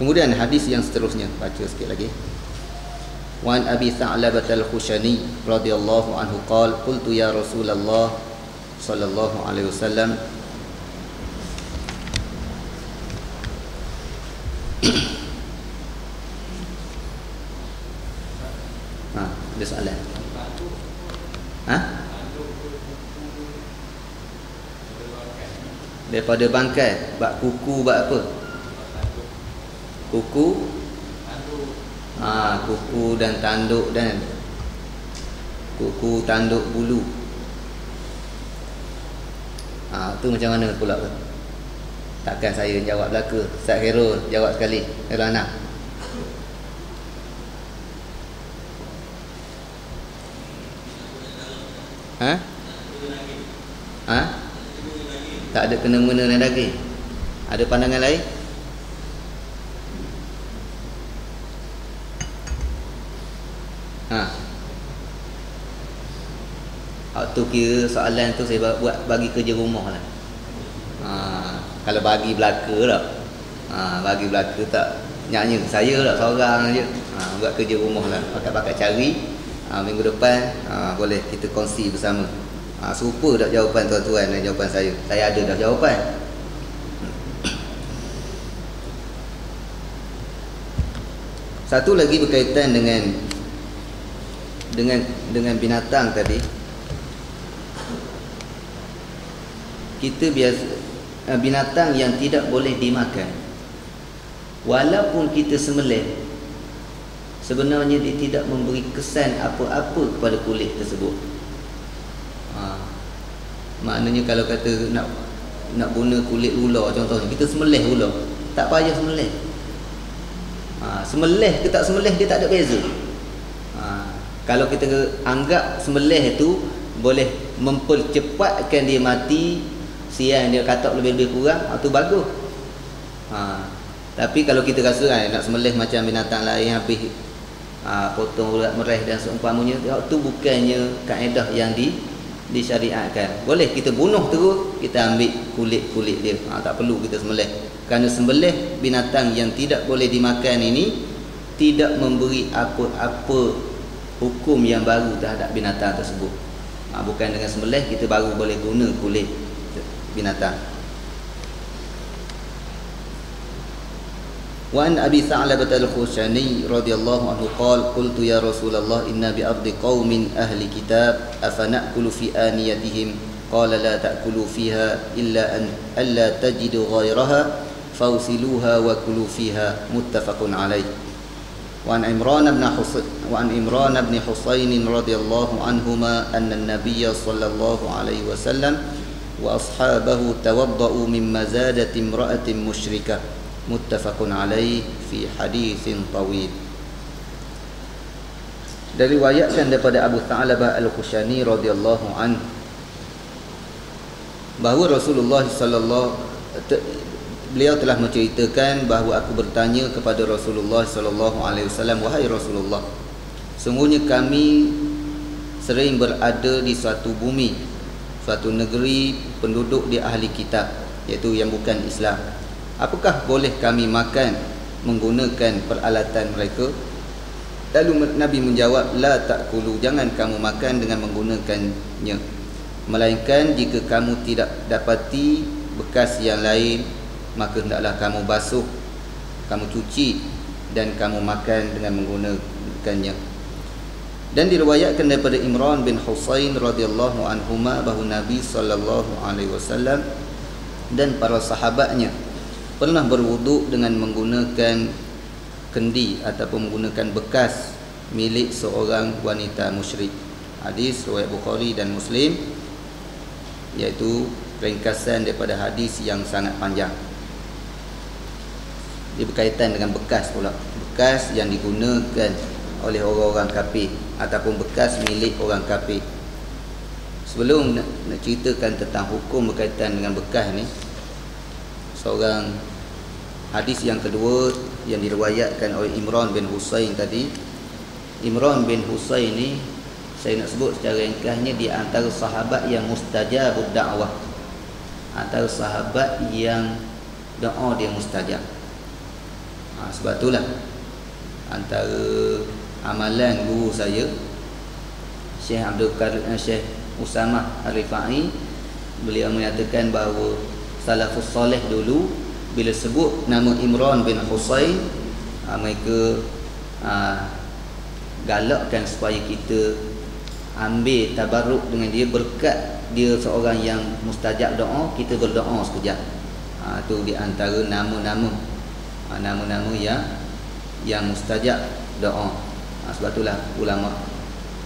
Kemudian hadis yang seterusnya baca sikit lagi. Wan Abi Tha'labah Al-Khushani radhiyallahu anhu qala qultu ya Rasulullah sallallahu alaihi wasallam Ha, ada soalan. Ha? Daripada bangkai, bak kuku, bak apa? kuku ha, kuku dan tanduk dan kuku tanduk bulu ha, tu macam mana pula? Tu takkan saya jawab belaka? Ustaz Khairul jawab sekali. Khairul Anak ha? ha? tak ada kena-mena dengan daging? Ada pandangan lain tu kira soalan tu saya buat bagi kerja rumah lah. Ha, kalau bagi belaka tak. Ha, bagi belaka tak nyanyi saya lah seorang je. Ha, buat kerja rumah lah. Pakai-pakai cari. Ha, minggu depan ha, boleh kita kongsi bersama. Ha, serupa tak jawapan tuan-tuan dan jawapan saya. Saya ada dah jawapan. Satu lagi berkaitan dengan dengan dengan binatang tadi. Kita biasa eh, binatang yang tidak boleh dimakan walaupun kita sembelih sebenarnya dia tidak memberi kesan apa-apa kepada kulit tersebut ha. maknanya kalau kata nak nak guna kulit ular contohnya kita sembelih ular tak payah sembelih ha. sembelih ke tak sembelih dia tak ada beza ha. kalau kita anggap sembelih itu boleh mempercepatkan dia mati siang dia katak lebih-lebih kurang itu ah, bagus. Ha. tapi kalau kita rasa eh, nak semelih macam binatang lain habis ha, potong urat mereh dan seumpamanya itu bukannya kaedah yang di disyariatkan. Boleh kita bunuh terus kita ambil kulit-kulit dia. Ha, tak perlu kita sembelih. Kerana sembelih binatang yang tidak boleh dimakan ini tidak memberi apa-apa hukum yang baru terhadap binatang tersebut. Ha, bukan dengan sembelih kita baru boleh guna kulit binatang. Wa an Abi Tha'labah al-Khushani radhiyallahu anhu qala qultu ya Rasulullah inna bi ardi qaumin ahli kitab afana'kulu fi aniyatihim قال لا تأكلوا فيها إلا أن ألا تجدوا غيرها فاغسلوها وكلوا فيها. متفق عليه. وعن عمران بن حسين وعن عمران بن حسين رضي الله عنهما أن النبي صلى الله عليه وسلم وأصحابه توضأوا من مزادة امرأة مشركة متفق عليه في حديث طويل dari riwayatkan daripada Abu Tha'labah Al-Khushani radhiyallahu anhu bahawa Rasulullah sallallahu beliau telah menceritakan bahawa aku bertanya kepada Rasulullah sallallahu alaihi wasallam wahai Rasulullah sungguhnya kami sering berada di suatu bumi suatu negeri penduduk di ahli kitab iaitu yang bukan Islam. Apakah boleh kami makan menggunakan peralatan mereka? Lalu Nabi menjawab la takulu jangan kamu makan dengan menggunakannya. Melainkan jika kamu tidak dapati bekas yang lain maka hendaklah kamu basuh kamu cuci dan kamu makan dengan menggunakannya dan diriwayatkan daripada Imran bin Husain radhiyallahu anhuma bahawa Nabi sallallahu alaihi wasallam dan para sahabatnya pernah berwuduk dengan menggunakan kendi ataupun menggunakan bekas milik seorang wanita musyrik. Hadis riwayat Bukhari dan Muslim iaitu ringkasan daripada hadis yang sangat panjang. Dia berkaitan dengan bekas pula. Bekas yang digunakan oleh orang-orang kafir ataupun bekas milik orang kafir. Sebelum nak, nak ceritakan tentang hukum berkaitan dengan bekas ni, seorang hadis yang kedua yang diriwayatkan oleh Imran bin Husain tadi. Imran bin Husain ni saya nak sebut secara ringkasnya dia antara sahabat yang mustajabud dakwah antara sahabat yang doa dia mustajab ha, sebab itulah antara amalan guru saya Syekh Abdul Karim eh, Syekh Usamah Al-Rifai beliau menyatakan bahawa salafus soleh dulu bila sebut nama Imran bin Husain ha, mereka ha, galakkan supaya kita ambil tabarruk dengan dia berkat dia seorang yang mustajab doa kita berdoa sekejap. Ha, tu di antara nama-nama ha, nama-nama yang yang mustajab doa ha, sebab itulah ulama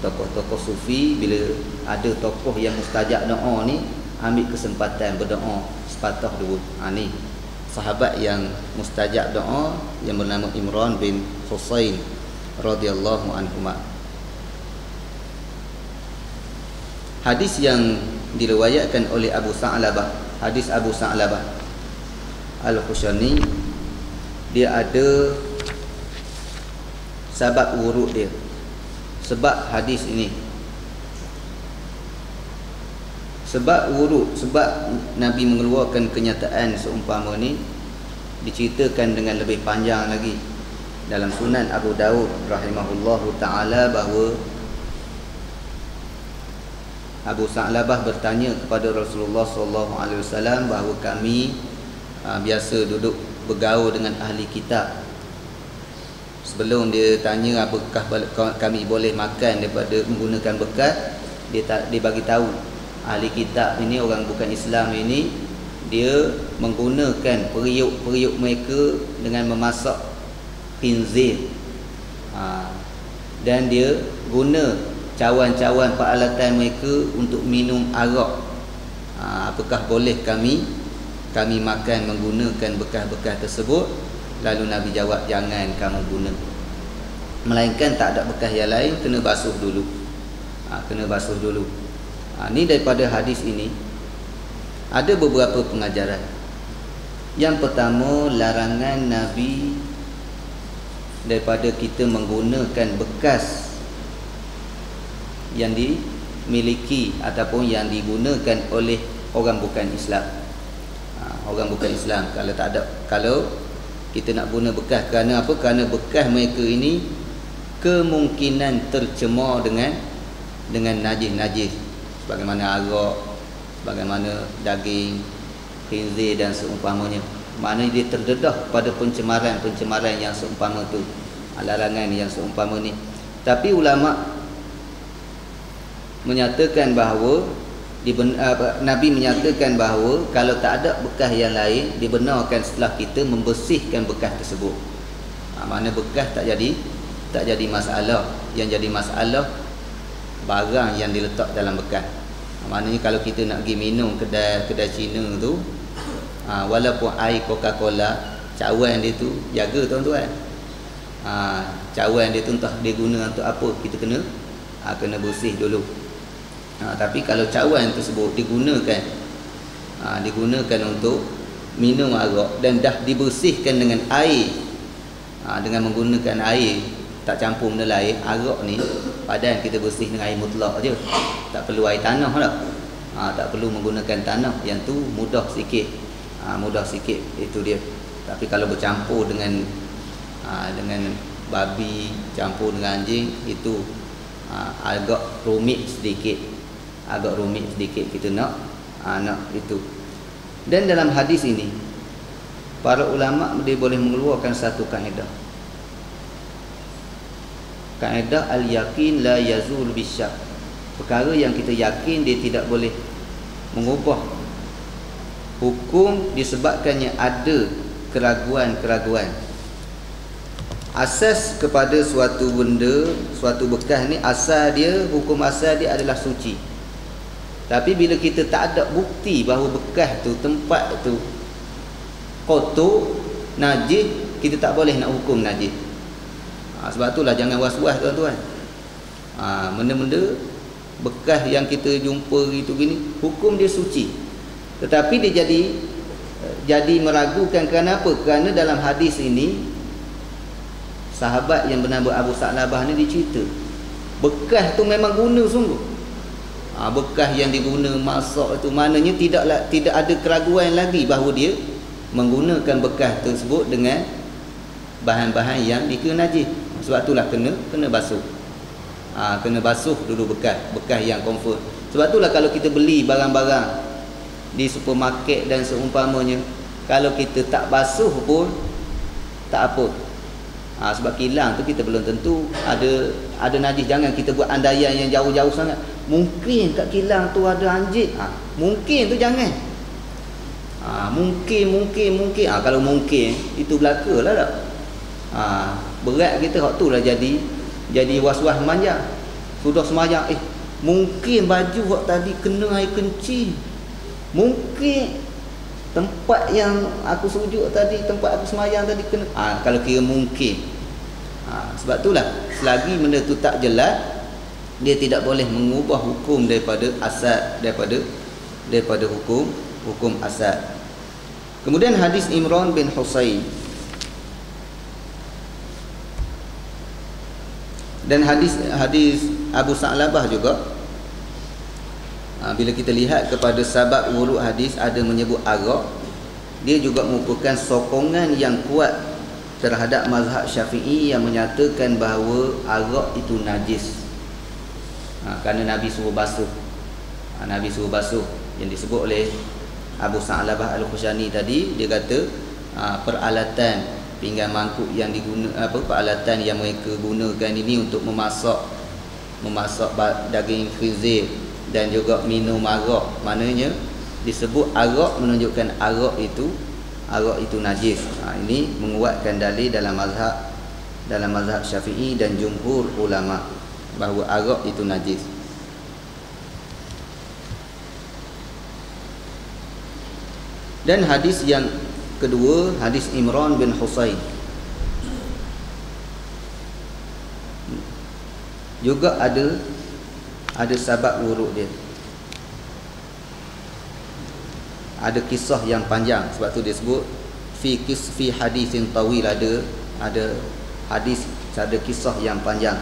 tokoh-tokoh sufi bila ada tokoh yang mustajab doa ni ambil kesempatan berdoa sepatah dulu ha, ni sahabat yang mustajab doa yang bernama Imran bin Husain radhiyallahu anhu Hadis yang diriwayatkan oleh Abu Sa'labah, hadis Abu Sa'labah Al-Khushani dia ada sebab urut dia. Sebab hadis ini sebab urut sebab Nabi mengeluarkan kenyataan seumpama ni diceritakan dengan lebih panjang lagi dalam sunan Abu Daud rahimahullahu taala bahawa Abu Sa'labah bertanya kepada Rasulullah sallallahu alaihi wasallam bahawa kami aa, biasa duduk bergaul dengan ahli kitab. Sebelum dia tanya apakah kami boleh makan daripada menggunakan bekas, dia tak dia bagi tahu ahli kitab ini orang bukan Islam ini dia menggunakan periuk-periuk mereka dengan memasak khinzir. Ha, dan dia guna cawan-cawan peralatan mereka untuk minum arak. Ha, apakah boleh kami kami makan menggunakan bekas-bekas tersebut lalu Nabi jawab jangan kamu guna. Melainkan tak ada bekas yang lain kena basuh dulu. Ha, kena basuh dulu. Ha, ni daripada hadis ini ada beberapa pengajaran. Yang pertama larangan Nabi daripada kita menggunakan bekas yang dimiliki ataupun yang digunakan oleh orang bukan Islam. Ha, orang bukan Islam. Kalau tak ada kalau kita nak guna bekas kerana apa? Kerana bekas mereka ini kemungkinan tercemar dengan dengan najis-najis sebagaimana arak, bagaimana daging, khinzir dan seumpamanya. Maknanya dia terdedah pada pencemaran-pencemaran yang seumpama tu. Larangan yang seumpama ni. Tapi ulama menyatakan bahawa Nabi menyatakan bahawa kalau tak ada bekas yang lain dibenarkan setelah kita membersihkan bekas tersebut. Ha, mana bekas tak jadi tak jadi masalah. Yang jadi masalah barang yang diletak dalam bekas. Ha, maknanya kalau kita nak pergi minum kedai kedai Cina tu ha, walaupun air Coca-Cola cawan dia tu jaga tuan-tuan. Ha, cawan dia tu entah dia guna untuk apa kita kena ha, kena bersih dulu ha, tapi kalau cawan tersebut digunakan ha, digunakan untuk minum arak dan dah dibersihkan dengan air ha, dengan menggunakan air tak campur benda lain arak ni padan kita bersih dengan air mutlak je. Tak perlu air tanah lah. Ha, tak perlu menggunakan tanah. Yang tu mudah sikit. Ha, mudah sikit itu dia. Tapi kalau bercampur dengan ha, dengan babi campur dengan anjing itu ha, agak rumit sedikit agak rumit sedikit kita nak ha, nak itu. Dan dalam hadis ini para ulama dia boleh mengeluarkan satu kaedah. Kaedah al-yakin la yazul bisyak perkara yang kita yakin dia tidak boleh mengubah hukum disebabkannya ada keraguan-keraguan. Asas kepada suatu benda suatu bekas ni asal dia hukum asal dia adalah suci tapi bila kita tak ada bukti bahawa bekas tu tempat tu kotor, najis, kita tak boleh nak hukum najis. Ha, sebab itulah jangan was-was tuan-tuan. Ha, benda-benda bekas yang kita jumpa itu gini, hukum dia suci. Tetapi dia jadi jadi meragukan kerana apa? Kerana dalam hadis ini sahabat yang bernama Abu Sa'labah ni dicerita bekas tu memang guna sungguh ha, bekas yang diguna masak itu maknanya tidaklah tidak ada keraguan lagi bahawa dia menggunakan bekas tersebut dengan bahan-bahan yang dikira najis. Sebab itulah kena kena basuh. Ha, kena basuh dulu bekas bekas yang comfort. Sebab itulah kalau kita beli barang-barang di supermarket dan seumpamanya kalau kita tak basuh pun tak apa. Ha, sebab kilang tu kita belum tentu ada ada najis. Jangan kita buat andaian yang jauh-jauh sangat mungkin kat kilang tu ada anjing. Ha, mungkin tu jangan. Ha, mungkin mungkin mungkin. Ha, kalau mungkin itu belaka lah tak? Ha, berat kita hak tu lah jadi jadi was-was manja. Sudah semayang. Eh mungkin baju hak tadi kena air kencing. Mungkin tempat yang aku sujud tadi tempat aku semayang tadi kena. Ha, kalau kira mungkin. Ha, sebab itulah selagi benda tu tak jelas dia tidak boleh mengubah hukum daripada asal daripada daripada hukum hukum asal kemudian hadis Imran bin Husain dan hadis hadis Abu Sa'labah juga. Ha, bila kita lihat kepada sabab wurud hadis ada menyebut arak dia juga merupakan sokongan yang kuat terhadap mazhab syafi'i yang menyatakan bahawa arak itu najis ha, kerana Nabi suruh basuh. Ha, Nabi suruh basuh yang disebut oleh Abu Sa'labah Al-Khushani tadi dia kata ha, peralatan pinggan mangkuk yang diguna apa peralatan yang mereka gunakan ini untuk memasak memasak daging khinzir dan juga minum arak. Maknanya disebut arak menunjukkan arak itu arak itu najis. Ha, ini menguatkan dalil dalam mazhab dalam mazhab syafi'i dan jumhur ulama' bahawa arak itu najis. Dan hadis yang kedua hadis Imran bin Husain juga ada ada sabab wuruk dia. Ada kisah yang panjang sebab tu dia sebut fi kis fi hadisin tawil ada ada hadis ada kisah yang panjang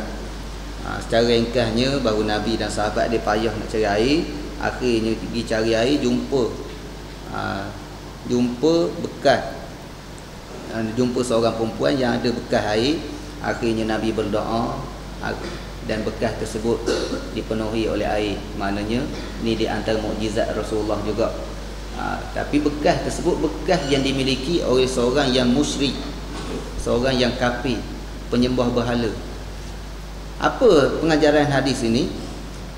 ha, secara ringkasnya baru Nabi dan sahabat dia payah nak cari air akhirnya pergi cari air jumpa. Ha, jumpa bekas. Ha, jumpa seorang perempuan yang ada bekas air akhirnya Nabi berdoa ha, dan bekas tersebut dipenuhi oleh air. Maknanya ni di antara mukjizat Rasulullah juga. Ha, tapi bekas tersebut bekas yang dimiliki oleh seorang yang musyrik seorang yang kafir penyembah berhala apa pengajaran hadis ini?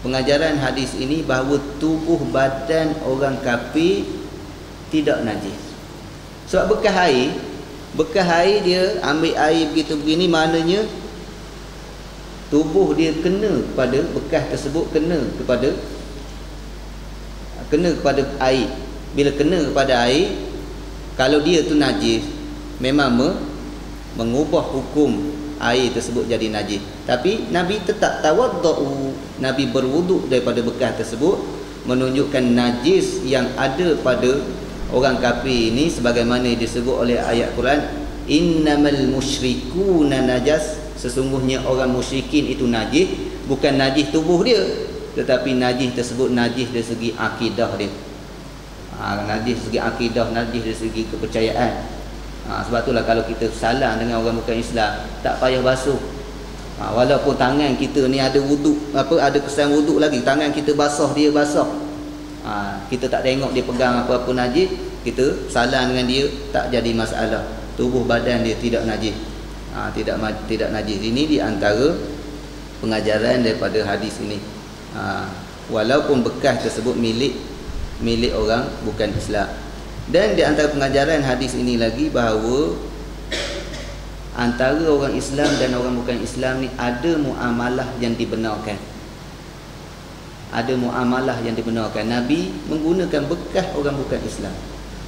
pengajaran hadis ini bahawa tubuh badan orang kafir tidak najis. Sebab bekas air, bekas air dia ambil air begitu begini maknanya tubuh dia kena kepada bekas tersebut kena kepada kena kepada air. Bila kena kepada air, kalau dia tu najis, memang me, mengubah hukum air tersebut jadi najis. Tapi Nabi tetap tawaddu, Nabi berwuduk daripada bekas tersebut menunjukkan najis yang ada pada orang kafir ini sebagaimana disebut oleh ayat Quran innamal musyrikuna najas. Sesungguhnya orang musyrikin itu najis bukan najis tubuh dia tetapi najis tersebut najis dari segi akidah dia. Ha, najis dari segi akidah najis dari segi kepercayaan ha, sebab itulah kalau kita salah dengan orang bukan Islam tak payah basuh. Ha, walaupun tangan kita ni ada wuduk apa ada kesan wuduk lagi tangan kita basah dia basah ha, kita tak tengok dia pegang apa-apa najis kita salah dengan dia tak jadi masalah. Tubuh badan dia tidak najis. Ha, tidak tidak najis. Ini di antara pengajaran daripada hadis ini. Ha, walaupun bekas tersebut milik milik orang bukan Islam dan di antara pengajaran hadis ini lagi bahawa antara orang Islam dan orang bukan Islam ni ada muamalah yang dibenarkan. Ada muamalah yang dibenarkan. Nabi menggunakan bekas orang bukan Islam.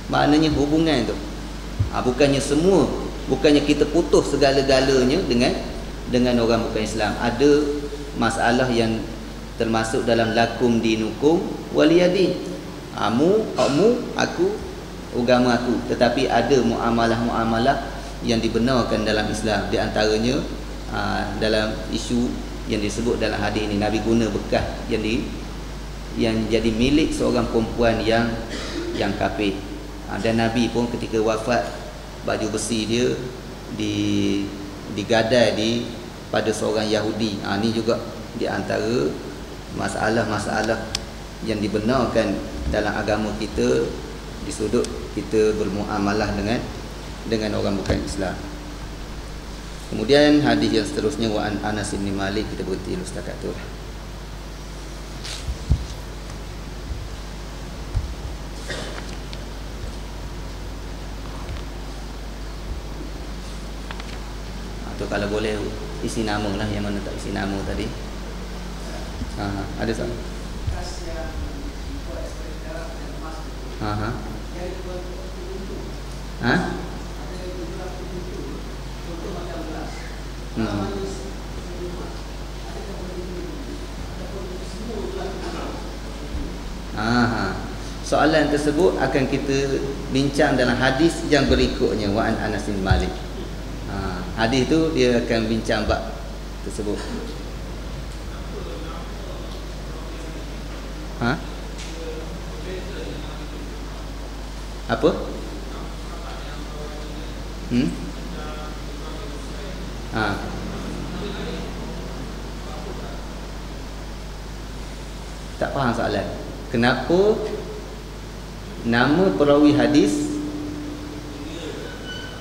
Maknanya hubungan tu. Ha, bukannya semua bukannya kita putus segala-galanya dengan dengan orang bukan Islam. Ada masalah yang termasuk dalam lakum dinukum waliyadi amu kamu aku agama aku. Tetapi ada muamalah-muamalah yang dibenarkan dalam Islam. Di antaranya ha, dalam isu yang disebut dalam hadis ini Nabi guna bekas yang di yang jadi milik seorang perempuan yang yang kafir. Ha, dan Nabi pun ketika wafat baju besi dia di digadai di pada seorang Yahudi. Ha, ini juga di antara masalah-masalah yang dibenarkan dalam agama kita di sudut kita bermuamalah dengan dengan orang bukan Islam kemudian hadis yang seterusnya wa Anas bin Malik kita berhenti setakat tu lah. atau kalau boleh isi nama lah yang mana tak isi nama tadi ha, ada tak? Ha, ha. Ha? Hmm. Aha. Soalan tersebut akan kita bincang dalam hadis yang berikutnya wa an Anas bin Malik hadis tu dia akan bincang bab tersebut ha apa hmm ha tak faham soalan kenapa nama perawi hadis?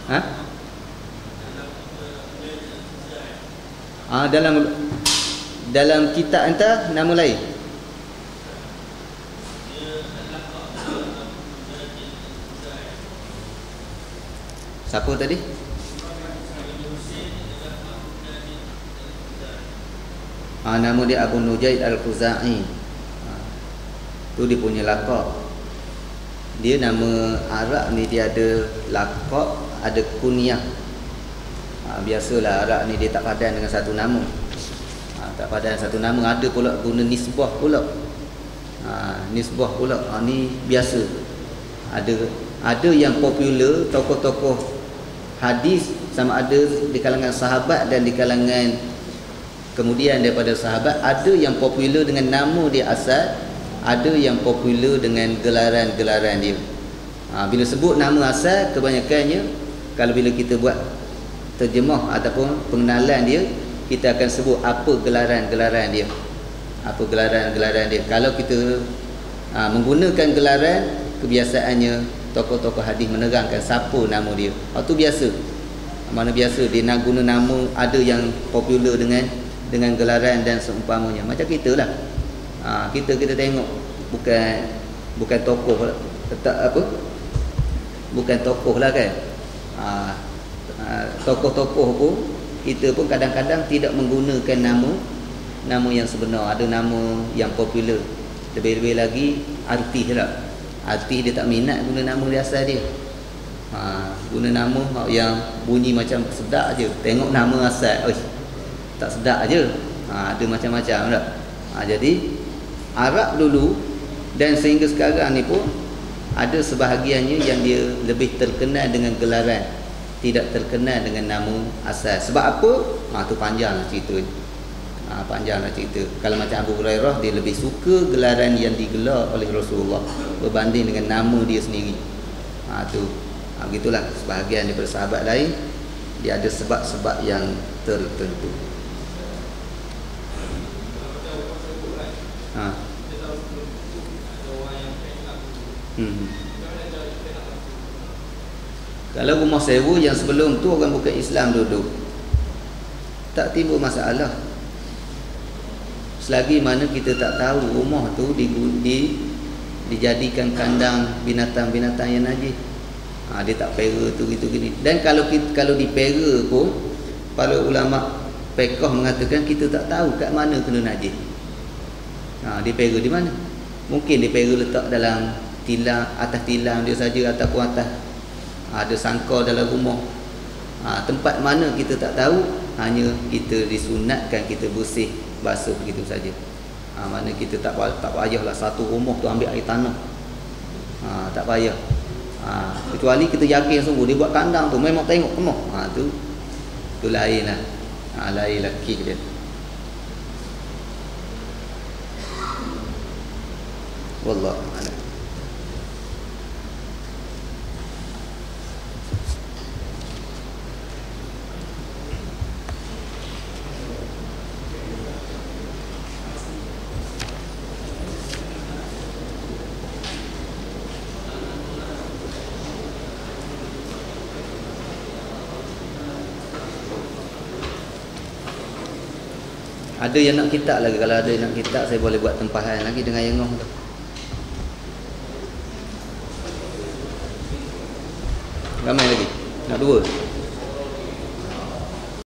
Ha? Ha, dalam dalam kitab anta nama lain? Siapa tadi? Ha, nama dia Abu Nujaid Al-Khuzai tu dia punya lakab dia nama Arab ni dia ada lakab ada kunyah. Ha, biasalah Arab ni dia tak padan dengan satu nama. Ha, tak padan satu nama ada pula guna nisbah pula. Ha, nisbah pula. Ha, ni biasa. Ada ada yang popular tokoh-tokoh hadis sama ada di kalangan sahabat dan di kalangan kemudian daripada sahabat ada yang popular dengan nama dia asal ada yang popular dengan gelaran-gelaran dia. Ha, bila sebut nama asal kebanyakannya kalau bila kita buat terjemah ataupun pengenalan dia kita akan sebut apa gelaran-gelaran dia. Apa gelaran-gelaran dia. Kalau kita ha, menggunakan gelaran kebiasaannya tokoh-tokoh hadis menerangkan siapa nama dia. Itu biasa. Mana biasa dia nak guna nama ada yang popular dengan dengan gelaran dan seumpamanya. Macam kita lah ha, kita kita tengok bukan bukan tokoh lah. tetap apa? Bukan tokoh lah kan? Ha, ha, tokoh-tokoh pun kita pun kadang-kadang tidak menggunakan nama nama yang sebenar. Ada nama yang popular. Lebih-lebih lagi artis lah. Artis dia tak minat guna nama dia asal dia. Ha, guna nama yang bunyi macam sedap je. Tengok nama asal Oi, tak sedap je. Ha, ada macam-macam tak ha, jadi Arab dulu dan sehingga sekarang ni pun ada sebahagiannya yang dia lebih terkenal dengan gelaran tidak terkenal dengan nama asal. Sebab apa? Ha, tu panjang lah cerita ha, panjang lah cerita. Kalau macam Abu Hurairah dia lebih suka gelaran yang digelar oleh Rasulullah berbanding dengan nama dia sendiri. Ha, tu. Ha, begitulah sebahagian daripada sahabat lain. Dia ada sebab-sebab yang tertentu. Ha. Hmm. Kalau rumah sewa yang sebelum tu orang bukan Islam duduk Tak timbul masalah. Selagi mana kita tak tahu rumah tu di, di, Dijadikan kandang binatang-binatang yang najis. Ha, Dia tak pera tu gitu gini Dan kalau kita, kalau dipera pun Para ulama' Pekoh mengatakan kita tak tahu kat mana kena najis. Ha, Dipera di mana? Mungkin dipera letak dalam tilang atas tilang dia saja ataupun atas. Ha, ada sangkar dalam rumah. Ha, tempat mana kita tak tahu hanya kita disunatkan kita bersih basuh begitu saja. Ha, mana kita tak tak payahlah satu rumah tu ambil air tanah. Ha, tak payah. Ha, kecuali kita yakin sungguh dia buat kandang tu memang tengok penuh. Ha, tu tu lain lah ha, lain lagi dia. Wallah Ada yang nak kitab lagi. Kalau ada yang nak kitab Saya boleh buat tempahan lagi Dengan yang tu. Ramai lagi. Nak dua